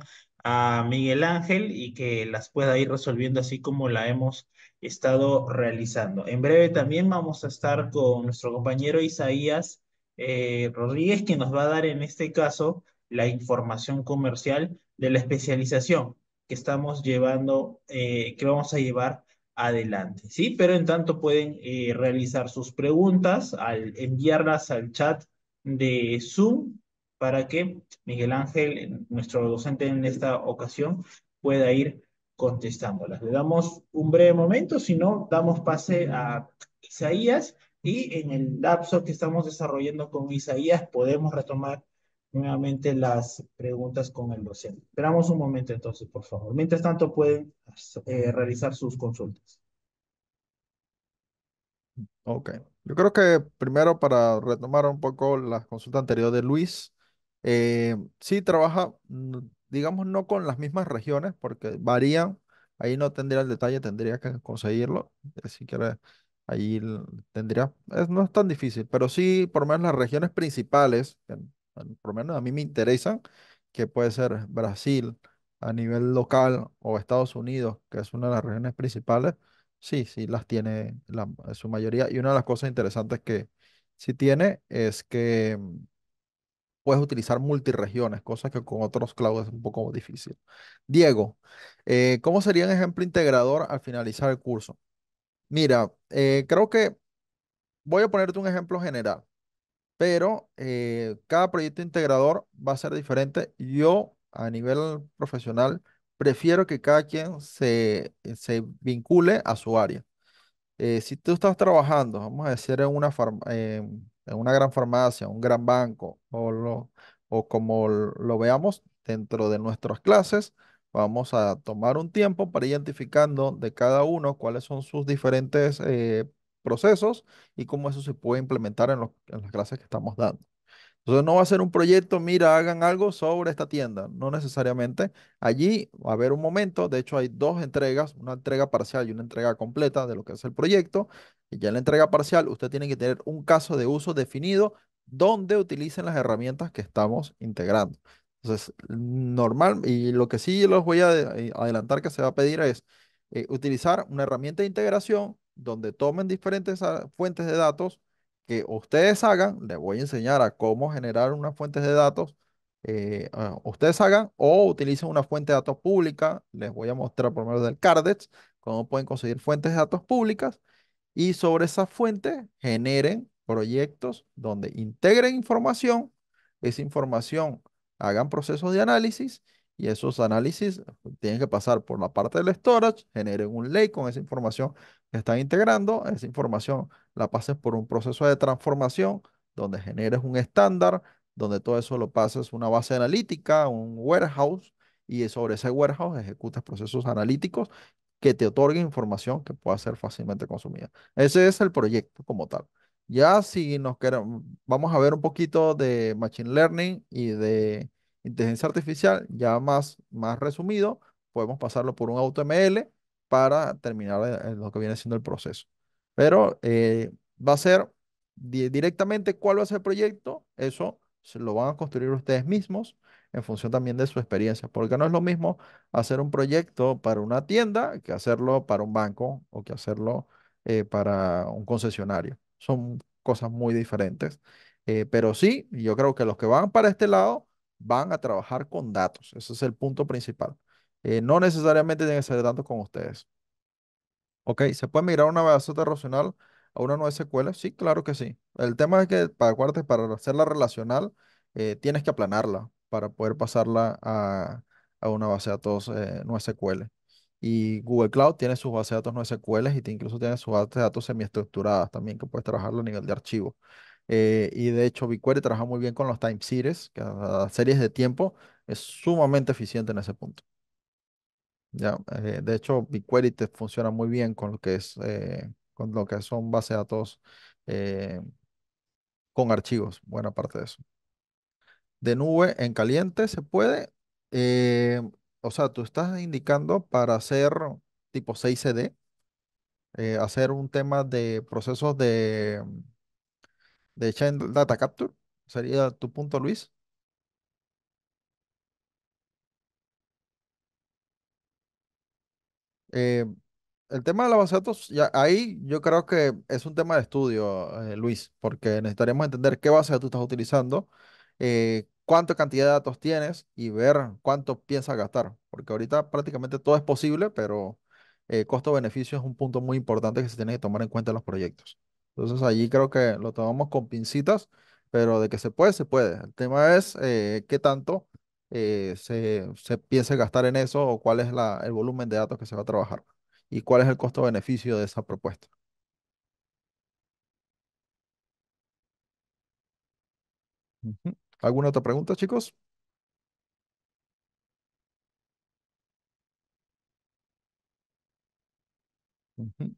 a Miguel Ángel y que las pueda ir resolviendo así como la hemos estado realizando. En breve también vamos a estar con nuestro compañero Isaías eh, Rodríguez, que nos va a dar en este caso la información comercial de la especialización que estamos llevando, eh, que vamos a llevar adelante, ¿sí? Pero en tanto pueden eh, realizar sus preguntas al enviarlas al chat de Zoom para que Miguel Ángel, nuestro docente en esta ocasión, pueda ir contestándolas. Le damos un breve momento, si no, damos pase a Isaías y en el lapso que estamos desarrollando con Isaías podemos retomar nuevamente las preguntas con el docente. Esperamos un momento entonces, por favor. Mientras tanto, pueden eh, realizar sus consultas. Ok. Yo creo que primero para retomar un poco la consulta anterior de Luis, eh, sí trabaja, mm, digamos, no con las mismas regiones, porque varían. Ahí no tendría el detalle, tendría que conseguirlo. eh, Si quiere, ahí tendría, es- no es tan difícil, pero sí, por lo menos las regiones principales, por lo menos a mí me interesan, que puede ser Brasil a nivel local o Estados Unidos, que es una de las regiones principales, sí, sí las tiene la, su mayoría. Y una de las cosas interesantes que sí tiene es que puedes utilizar multiregiones, cosa que con otros clouds es un poco difícil. Diego, eh, ¿cómo sería un ejemplo integrador al finalizar el curso? Mira, eh, creo que voy a ponerte un ejemplo general, pero eh, cada proyecto integrador va a ser diferente. Yo, a nivel profesional, prefiero que cada quien se, se vincule a su área. Eh, si tú estás trabajando, vamos a decir, en una, farm- en una gran farmacia, un gran banco, o, lo, o como lo veamos dentro de nuestras clases, vamos a tomar un tiempo para identificando de cada uno cuáles son sus diferentes eh, procesos y cómo eso se puede implementar en, en las clases que estamos dando. Entonces no va a ser un proyecto, mira, hagan algo sobre esta tienda, no necesariamente. Allí va a haber un momento, de hecho hay dos entregas, una entrega parcial y una entrega completa de lo que es el proyecto. Y ya en la entrega parcial usted tiene que tener un caso de uso definido donde utilicen las herramientas que estamos integrando. Entonces, normal, y lo que sí los voy a ade- adelantar que se va a pedir es eh, utilizar una herramienta de integración donde tomen diferentes ah, fuentes de datos que ustedes hagan, les voy a enseñar a cómo generar unas fuentes de datos, eh, ah, ustedes hagan o utilicen una fuente de datos pública, les voy a mostrar por medio del Cardex cómo pueden conseguir fuentes de datos públicas y sobre esa fuente generen proyectos donde integren información, esa información hagan procesos de análisis y esos análisis tienen que pasar por la parte del storage, generen un lake con esa información que están integrando, esa información la pases por un proceso de transformación donde generes un estándar, donde todo eso lo pases una base analítica, un warehouse, y sobre ese warehouse ejecutes procesos analíticos que te otorguen información que pueda ser fácilmente consumida. Ese es el proyecto como tal. Ya si nos queremos, vamos a ver un poquito de Machine Learning y de inteligencia artificial, ya más, más resumido, podemos pasarlo por un AutoML para terminar eh, lo que viene siendo el proceso. Pero eh, va a ser directamente cuál va a ser el proyecto, eso se lo van a construir ustedes mismos en función también de su experiencia, porque no es lo mismo hacer un proyecto para una tienda que hacerlo para un banco o que hacerlo eh, para un concesionario. Son cosas muy diferentes. Eh, pero sí, yo creo que los que van para este lado van a trabajar con datos. Ese es el punto principal. No necesariamente tienen que ser datos con ustedes. Ok, ¿se puede migrar una base relacional a una nueva SQL? Sí, claro que sí. El tema es que, para, hacerla relacional, tienes que aplanarla para poder pasarla a, a una base de datos eh, NoSQL. Y Google Cloud tiene sus bases de datos NoSQL y te, incluso tiene sus bases de datos semiestructuradas también, que puedes trabajarlo a nivel de archivo. Eh, y de hecho, BigQuery trabaja muy bien con los time series, que las series de tiempo es sumamente eficiente en ese punto. Ya, eh, de hecho, BigQuery te funciona muy bien con lo que es eh, con lo que son bases de datos con archivos, buena parte de eso de nube en caliente se puede. eh, o sea, tú estás indicando para hacer tipo 6CD, eh, hacer un tema de procesos de, de Chain Data Capture. Sería tu punto, Luis. Eh, el tema de la base de datos, ahí yo creo que es un tema de estudio, eh, Luis, porque necesitaríamos entender qué base de datos estás utilizando eh, cuánta cantidad de datos tienes y ver cuánto piensas gastar, porque ahorita prácticamente todo es posible, pero eh, costo-beneficio es un punto muy importante que se tiene que tomar en cuenta en los proyectos. Entonces allí creo que lo tomamos con pincitas, pero de que se puede, se puede. El tema es qué tanto eh, se, se gastar en eso o cuál es la, el volumen de datos que se va a trabajar y cuál es el costo-beneficio de esa propuesta. ¿Alguna otra pregunta, chicos? Ujú.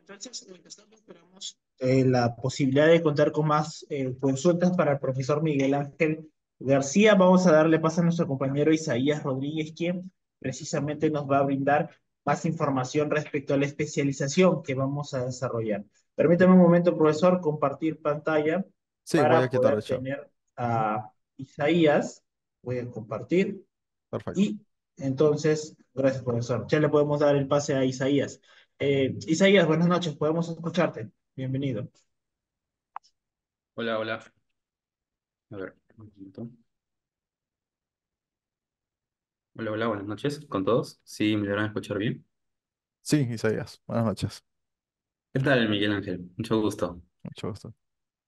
Entonces, esperamos eh, la posibilidad de contar con más eh, consultas para el profesor Miguel Ángel García. Vamos a darle paso a nuestro compañero Isaías Rodríguez, quien precisamente nos va a brindar más información respecto a la especialización que vamos a desarrollar. Permítame un momento, profesor, compartir pantalla Sí, voy a para quitar el poder tener a Isaías. Voy a compartir. Perfecto. Y entonces, gracias, profesor. Ya le podemos dar el pase a Isaías. Eh, Isaías, buenas noches, podemos escucharte. Bienvenido. Hola, hola. A ver, un momento. Hola, hola, buenas noches con todos. Sí, me logran escuchar bien. Sí, Isaías. Buenas noches. ¿Qué tal, Miguel Ángel? Mucho gusto. Mucho gusto.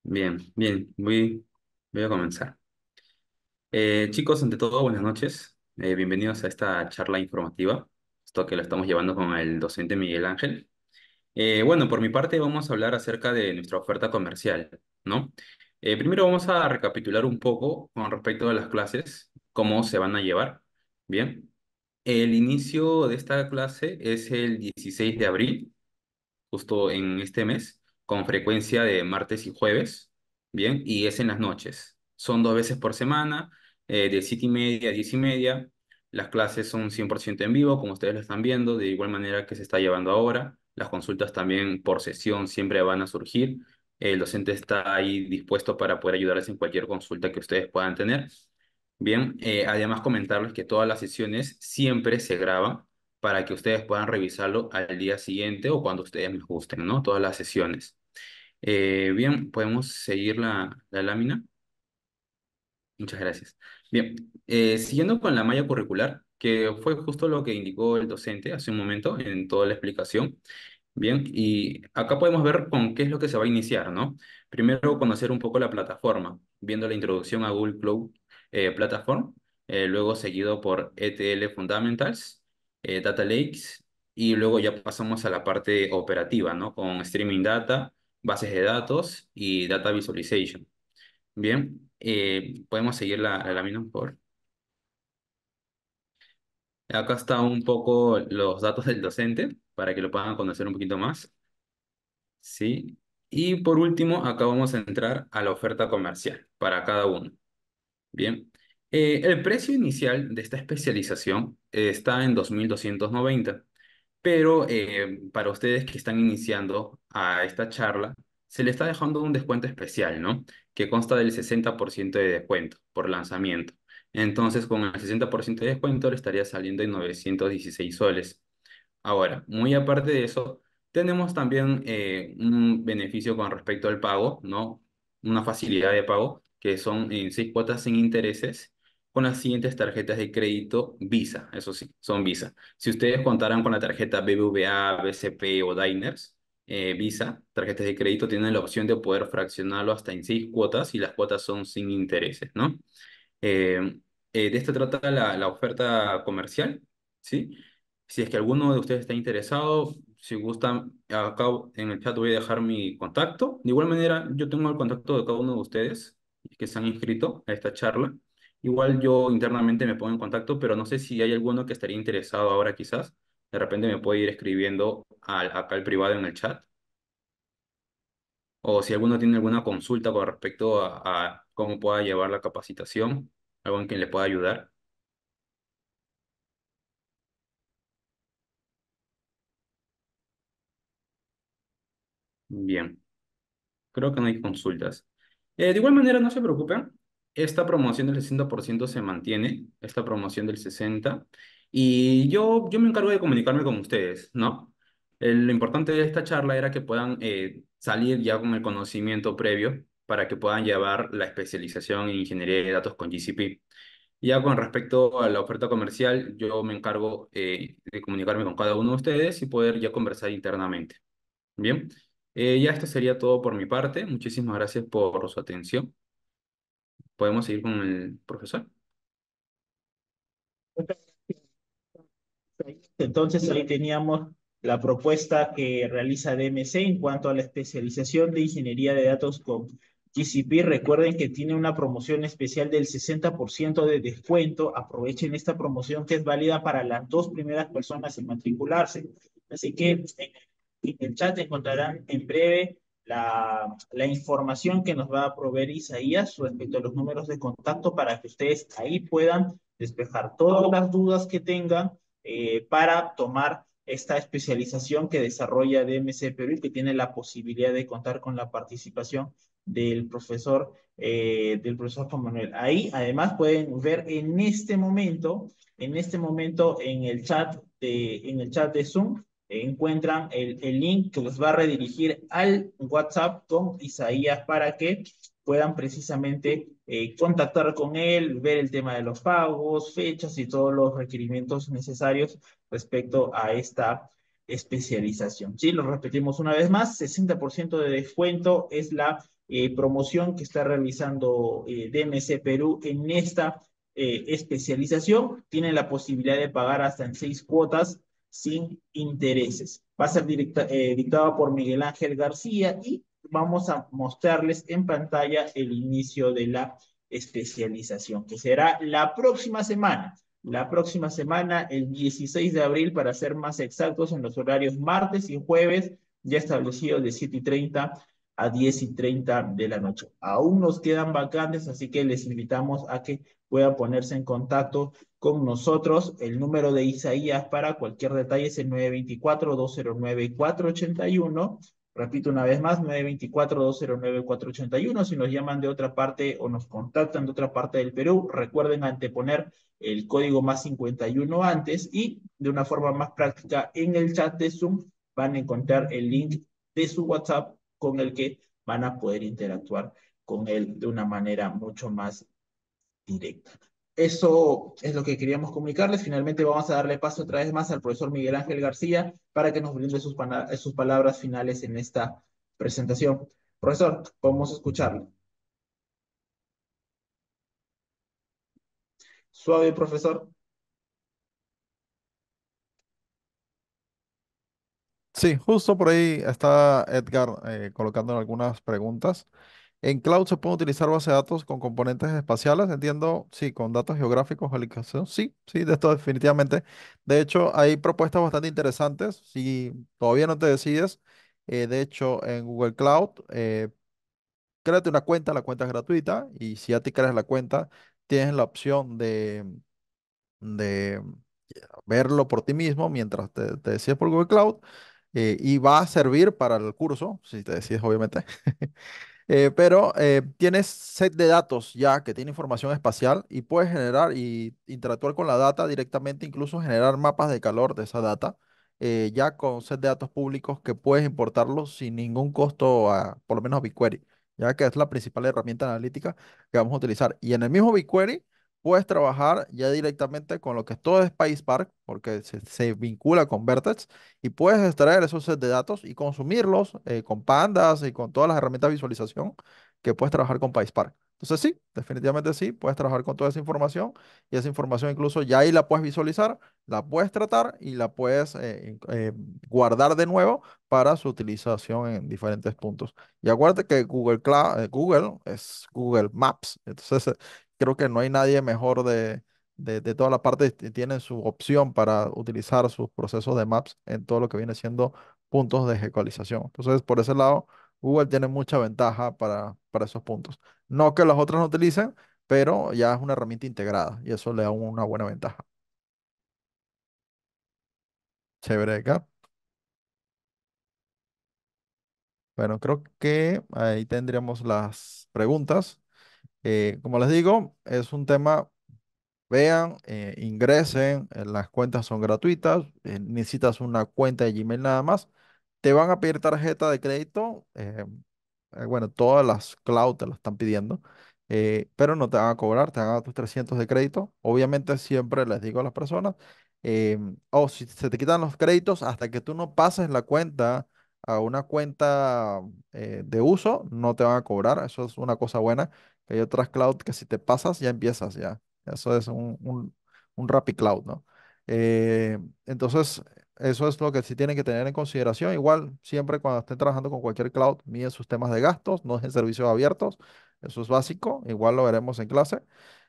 Bien, bien, voy, voy a comenzar. Eh, chicos, ante todo, buenas noches. Eh, bienvenidos a esta charla informativa, esto que lo estamos llevando con el docente Miguel Ángel. Eh, bueno, por mi parte vamos a hablar acerca de nuestra oferta comercial, ¿no? Eh, primero vamos a recapitular un poco con respecto a las clases, cómo se van a llevar. Bien, el inicio de esta clase es el 16 de abril, justo en este mes, con frecuencia de martes y jueves, bien, y es en las noches. Son dos veces por semana, eh, de siete y media a diez y media. Las clases son 100% en vivo, como ustedes lo están viendo, de igual manera que se está llevando ahora. Las consultas también por sesión siempre van a surgir. El docente está ahí dispuesto para poder ayudarles en cualquier consulta que ustedes puedan tener. Bien, eh, además comentarles que todas las sesiones siempre se graban para que ustedes puedan revisarlo al día siguiente o cuando ustedes les gusten, ¿no? Todas las sesiones. Eh, bien, podemos seguir la, la lámina. Muchas gracias. Bien, eh, siguiendo con la malla curricular, que fue justo lo que indicó el docente hace un momento en toda la explicación. Bien, y acá podemos ver con qué es lo que se va a iniciar, ¿no? Primero conocer un poco la plataforma, viendo la introducción a Google Cloud eh, Platform, eh, luego seguido por ETL Fundamentals, eh, Data Lakes, y luego ya pasamos a la parte operativa, ¿no? Con Streaming Data, bases de datos y Data Visualization. Bien, podemos seguir la, la lámina por... Acá está un poco los datos del docente para que lo puedan conocer un poquito más. ¿Sí? Y por último, acá vamos a entrar a la oferta comercial para cada uno. Bien. Eh, el precio inicial de esta especialización está en 2.290, pero eh, para ustedes que están iniciando a esta charla, se le está dejando un descuento especial, ¿no? Que consta del 60% de descuento por lanzamiento. Entonces, con el 60% de descuento estaría saliendo en 916 soles. Ahora, muy aparte de eso, tenemos también eh, un beneficio con respecto al pago, ¿no? Una facilidad de pago, que son en seis cuotas sin intereses con las siguientes tarjetas de crédito Visa, eso sí, son Visa. Si ustedes contaran con la tarjeta BBVA, BCP o Diners, eh, Visa, tarjetas de crédito, tienen la opción de poder fraccionarlo hasta en seis cuotas y las cuotas son sin intereses, ¿no? Eh, de esto trata la, la oferta comercial, ¿sí? Si es que alguno de ustedes está interesado, si gustan, acá en el chat voy a dejar mi contacto. De igual manera, yo tengo el contacto de cada uno de ustedes que se han inscrito a esta charla. Igual yo internamente me pongo en contacto, pero no sé si hay alguno que estaría interesado ahora quizás. De repente me puede ir escribiendo al, acá al privado en el chat. O si alguno tiene alguna consulta con respecto a, a cómo pueda llevar la capacitación, algo en quien le pueda ayudar. Bien, creo que no hay consultas. Eh, de igual manera, no se preocupen, esta promoción del 60% se mantiene, esta promoción del 60%, y yo, yo me encargo de comunicarme con ustedes, ¿no? lo importante de esta charla era que puedan eh, salir ya con el conocimiento previo para que puedan llevar la especialización en ingeniería de datos con GCP. Ya con respecto a la oferta comercial, yo me encargo eh, de comunicarme con cada uno de ustedes y poder ya conversar internamente. Bien. Eh, ya esto sería todo por mi parte. Muchísimas gracias por su atención. ¿Podemos seguir con el profesor? Entonces ahí teníamos la propuesta que realiza DMC en cuanto a la especialización de ingeniería de datos con GCP. Recuerden que tiene una promoción especial del 60% de descuento. Aprovechen esta promoción que es válida para las dos primeras personas en matricularse. Así que en el chat encontrarán en breve la, la, información que nos va a proveer Isaías respecto a los números de contacto para que ustedes ahí puedan despejar todas las dudas que tengan eh, para tomar esta especialización que desarrolla DMC Perú y que tiene la posibilidad de contar con la participación del profesor, eh, del profesor Juan Manuel. Ahí además pueden ver en este momento, en este momento en el chat de, en el chat de Zoom, encuentran el, el, link que los va a redirigir al WhatsApp con Isaías para que puedan precisamente eh, contactar con él, ver el tema de los pagos, fechas y todos los requerimientos necesarios respecto a esta especialización. Sí, lo repetimos una vez más, 60% de descuento es la eh, promoción que está realizando eh, DMC Perú en esta especialización. Tienen la posibilidad de pagar hasta en seis cuotas sin intereses. Va a ser eh, dictado por Miguel Ángel García y vamos a mostrarles en pantalla el inicio de la especialización, que será la próxima semana. La próxima semana, el 16 de abril, para ser más exactos, en los horarios martes y jueves, ya establecidos de 7 y 30 a 10 y 30 de la noche. Aún nos quedan vacantes, así que les invitamos a que puedan ponerse en contacto con nosotros. El número de Isaías para cualquier detalle es el 924-209-481. Repito una vez más, 924-209-481. Si nos llaman de otra parte o nos contactan de otra parte del Perú, recuerden anteponer el código más 51 antes y de una forma más práctica en el chat de Zoom van a encontrar el link de su WhatsApp con el que van a poder interactuar con él de una manera mucho más directa. Eso es lo que queríamos comunicarles. Finalmente vamos a darle paso otra vez más al profesor Miguel Ángel García para que nos brinde sus, palabras finales en esta presentación. Profesor, podemos escucharlo. Suave, profesor. Sí, justo por ahí está Edgar eh, colocando algunas preguntas. En cloud se pueden utilizar bases de datos con componentes espaciales, entiendo, sí, con datos geográficos, geolocalización, sí, sí, de esto definitivamente. De hecho, hay propuestas bastante interesantes. Si todavía no te decides, eh, de hecho, en Google Cloud, eh, créate una cuenta, la cuenta es gratuita y si ya te creas la cuenta, tienes la opción de, de verlo por ti mismo mientras te, te decides por Google Cloud eh, y va a servir para el curso, si te decides, obviamente. Eh, pero eh, tienes set de datos ya que tiene información espacial y puedes generar y interactuar con la data directamente, incluso generar mapas de calor de esa data, eh, ya con set de datos públicos que puedes importarlos sin ningún costo, a, por lo menos a BigQuery, ya que es la principal herramienta analítica que vamos a utilizar. Y en el mismo BigQuery puedes trabajar ya directamente con lo que es todo Spice Park, porque se, se vincula con Vertex, y puedes extraer esos sets de datos y consumirlos eh, con pandas y con todas las herramientas de visualización que puedes trabajar con PySpark. Entonces sí, definitivamente sí, puedes trabajar con toda esa información y esa información incluso ya ahí la puedes visualizar, la puedes tratar y la puedes eh, eh, guardar de nuevo para su utilización en diferentes puntos. Y acuérdate que Google, Cloud, Google es Google Maps, entonces creo que no hay nadie mejor de, de, de toda la parte, tienen su opción para utilizar sus procesos de maps en todo lo que viene siendo puntos de geolocalización. Entonces, por ese lado, Google tiene mucha ventaja para, para esos puntos. No que los otros no utilicen, pero ya es una herramienta integrada y eso le da una buena ventaja. Chévere acá. Bueno, creo que ahí tendríamos las preguntas. Eh, como les digo, es un tema, vean, eh, ingresen, eh, las cuentas son gratuitas, eh, necesitas una cuenta de Gmail nada más, te van a pedir tarjeta de crédito, eh, eh, bueno, todas las cloud te lo están pidiendo, pero no te van a cobrar, te van a dar tus 300 de crédito. Obviamente siempre les digo a las personas, o si se te quitan los créditos hasta que tú no pases la cuenta a una cuenta eh, de uso, no te van a cobrar. Eso es una cosa buena. Hay otras cloud que si te pasas ya empiezas ya. Eso es un, un, un Rappi Cloud, ¿no? Eh, entonces, eso es lo que sí tienen que tener en consideración. Igual, siempre cuando estén trabajando con cualquier cloud, miden sus temas de gastos, no en servicios abiertos. Eso es básico. Igual lo veremos en clase.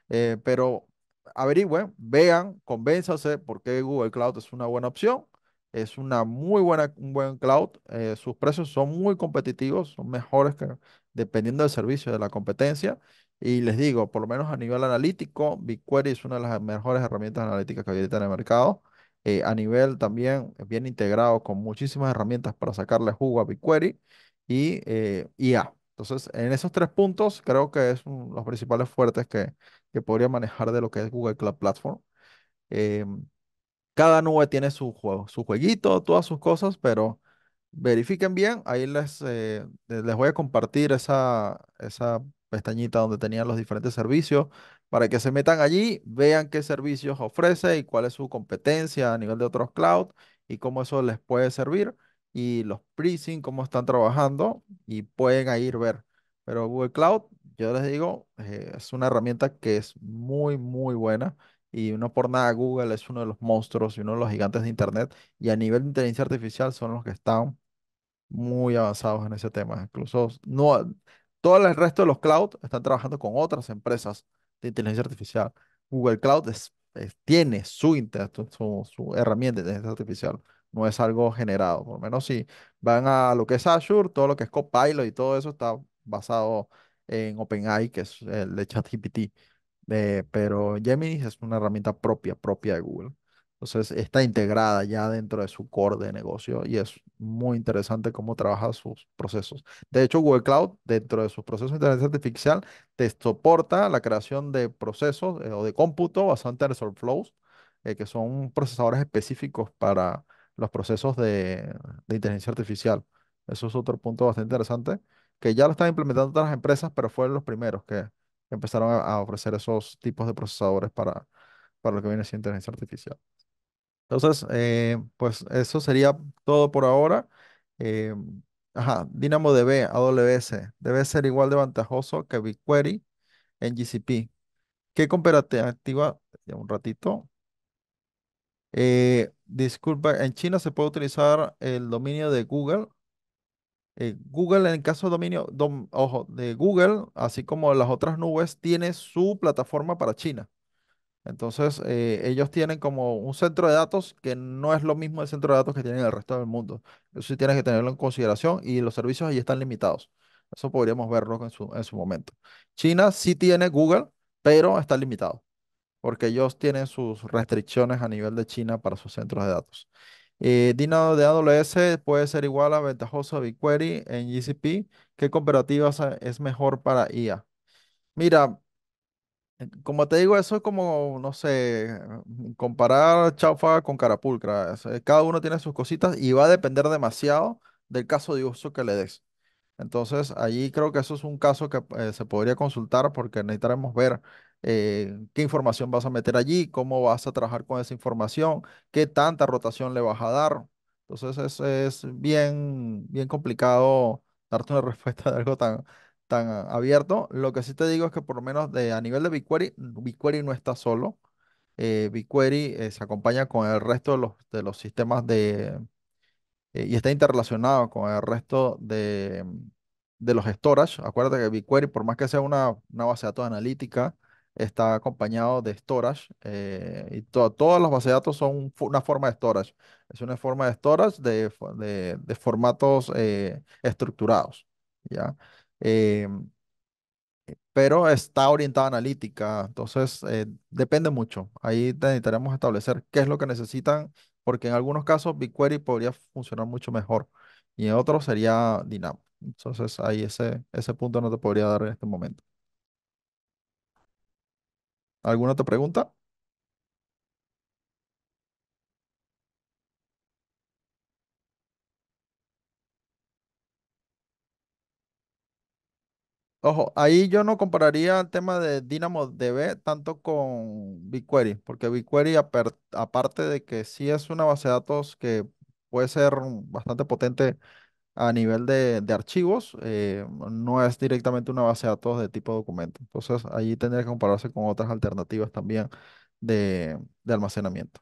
Eh, pero averigüen, vean, convénzase por qué Google Cloud es una buena opción. Es una muy buena, un buen cloud. eh, sus precios son muy competitivos, son mejores que dependiendo del servicio de la competencia. Y les digo, por lo menos a nivel analítico, BigQuery es una de las mejores herramientas analíticas que hay ahorita en el mercado. Eh, a nivel también bien integrado con muchísimas herramientas para sacarle jugo a BigQuery y eh, IA. Entonces, en esos tres puntos creo que es los principales fuertes que, que podría manejar de lo que es Google Cloud Platform. Em, cada nube tiene su juego, su jueguito, todas sus cosas, pero verifiquen bien. Ahí les, eh, les voy a compartir esa, esa pestañita donde tenían los diferentes servicios para que se metan allí, vean qué servicios ofrece y cuál es su competencia a nivel de otros cloud y cómo eso les puede servir y los pricing, cómo están trabajando y pueden ahí ver. Pero Google Cloud, yo les digo, eh, es una herramienta que es muy, muy buena y no por nada Google es uno de los monstruos y uno de los gigantes de Internet. Y a nivel de inteligencia artificial son los que están muy avanzados en ese tema. Incluso no, todo el resto de los cloud están trabajando con otras empresas de inteligencia artificial. Google Cloud es- es- tiene su, su, su herramienta de inteligencia artificial. No es algo generado. Por lo menos si van a lo que es Azure, todo lo que es Copilot y todo eso está basado en OpenAI, que es el de ChatGPT. Eh, pero Gemini es una herramienta propia, propia de Google. Entonces está integrada ya dentro de su core de negocio y es muy interesante cómo trabaja sus procesos. De hecho, Google Cloud, dentro de sus procesos de inteligencia artificial, te soporta la creación de procesos eh, o de cómputo basados en TensorFlows, eh, que son procesadores específicos para los procesos de, de inteligencia artificial. Eso es otro punto bastante interesante, que ya lo están implementando otras empresas, pero fueron los primeros que, empezaron a, ofrecer esos tipos de procesadores para, para lo que viene siendo inteligencia artificial. Entonces, eh, pues eso sería todo por ahora. Eh, ajá, DynamoDB, AWS, debe ser igual de ventajoso que BigQuery en GCP. ¿Qué comparativa? Un ratito. Eh, disculpa, en China se puede utilizar el dominio de Google. Eh, Google, en el caso de dominio, dom- ojo, de Google, así como las otras nubes, tiene su plataforma para China. Entonces, eh, ellos tienen como un centro de datos que no es lo mismo el centro de datos que tienen el resto del mundo. Eso sí tienes que tenerlo en consideración y los servicios allí están limitados. Eso podríamos verlo en su, en su momento. China sí tiene Google, pero está limitado porque ellos tienen sus restricciones a nivel de China para sus centros de datos. Eh, Dynamo de AWS puede ser igual a ventajoso a BigQuery en GCP. ¿Qué cooperativa es mejor para IA? Mira, como te digo, eso es como, no sé, mm, comparar chaufa con carapulcra. Eh, Cada uno tiene sus cositas y va a depender demasiado del caso de uso que le des. Entonces, allí creo que eso es un caso que eh, se podría consultar porque necesitaremos ver eh, qué información vas a meter allí, cómo vas a trabajar con esa información, qué tanta rotación le vas a dar. Entonces, es, es bien, bien complicado darte una respuesta de algo tan, tan abierto. Lo que sí te digo es que por lo menos de, a nivel de BigQuery, BigQuery no está solo. Eh, BigQuery eh, se acompaña con el resto de los, de los sistemas de eh, y está interrelacionado con el resto de, de los storage. Acuérdate que BigQuery, por más que sea una, una base de datos analítica, está acompañado de storage eh, y to- todas las bases de datos son una forma de storage. Es una forma de storage de, de- de formatos eh, estructurados, ¿ya? Em, pero está orientada a analítica, entonces eh, depende mucho. Ahí necesitaremos establecer qué es lo que necesitan, porque en algunos casos BigQuery podría funcionar mucho mejor y en otros sería Dynamo. Entonces ahí ese, ese punto no te podría dar en este momento. ¿Alguna otra pregunta? Ojo, ahí yo no compararía el tema de DynamoDB tanto con BigQuery, porque BigQuery, aparte de que sí es una base de datos que puede ser bastante potente a nivel de, de archivos, eh, no es directamente una base de datos de tipo documento. Entonces, allí tendría que compararse con otras alternativas también de, de almacenamiento.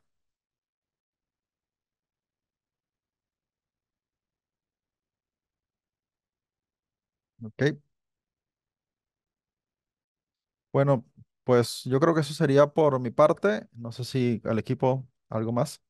¿Ok? Bueno, pues yo creo que eso sería por mi parte. No sé si al equipo algo más.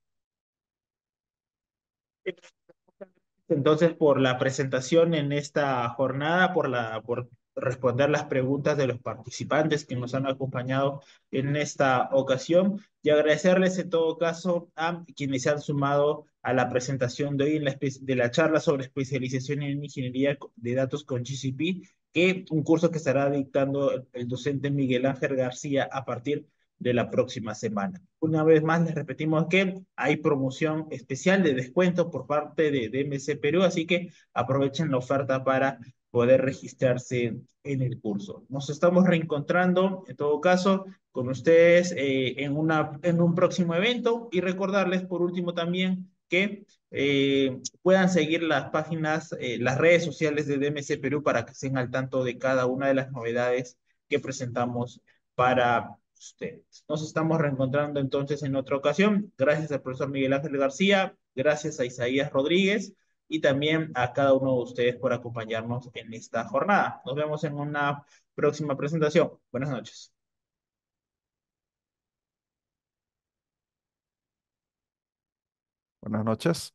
Entonces, por la presentación en esta jornada, por la, por responder las preguntas de los participantes que nos han acompañado en esta ocasión y agradecerles en todo caso a quienes se han sumado a la presentación de hoy en la de la charla sobre especialización en ingeniería de datos con GCP, que un curso que estará dictando el docente Miguel Ángel García a partir de la próxima semana. Una vez más les repetimos que hay promoción especial de descuento por parte de DMC Perú, así que aprovechen la oferta para poder registrarse en el curso. Nos estamos reencontrando, en todo caso, con ustedes eh, en, una, en un próximo evento y recordarles por último también que eh, puedan seguir las páginas, eh, las redes sociales de DMC Perú para que estén al tanto de cada una de las novedades que presentamos para ustedes. Nos estamos reencontrando entonces en otra ocasión. Gracias al profesor Miguel Ángel García, gracias a Isaías Rodríguez y también a cada uno de ustedes por acompañarnos en esta jornada. Nos vemos en una próxima presentación. Buenas noches. Buenas noches.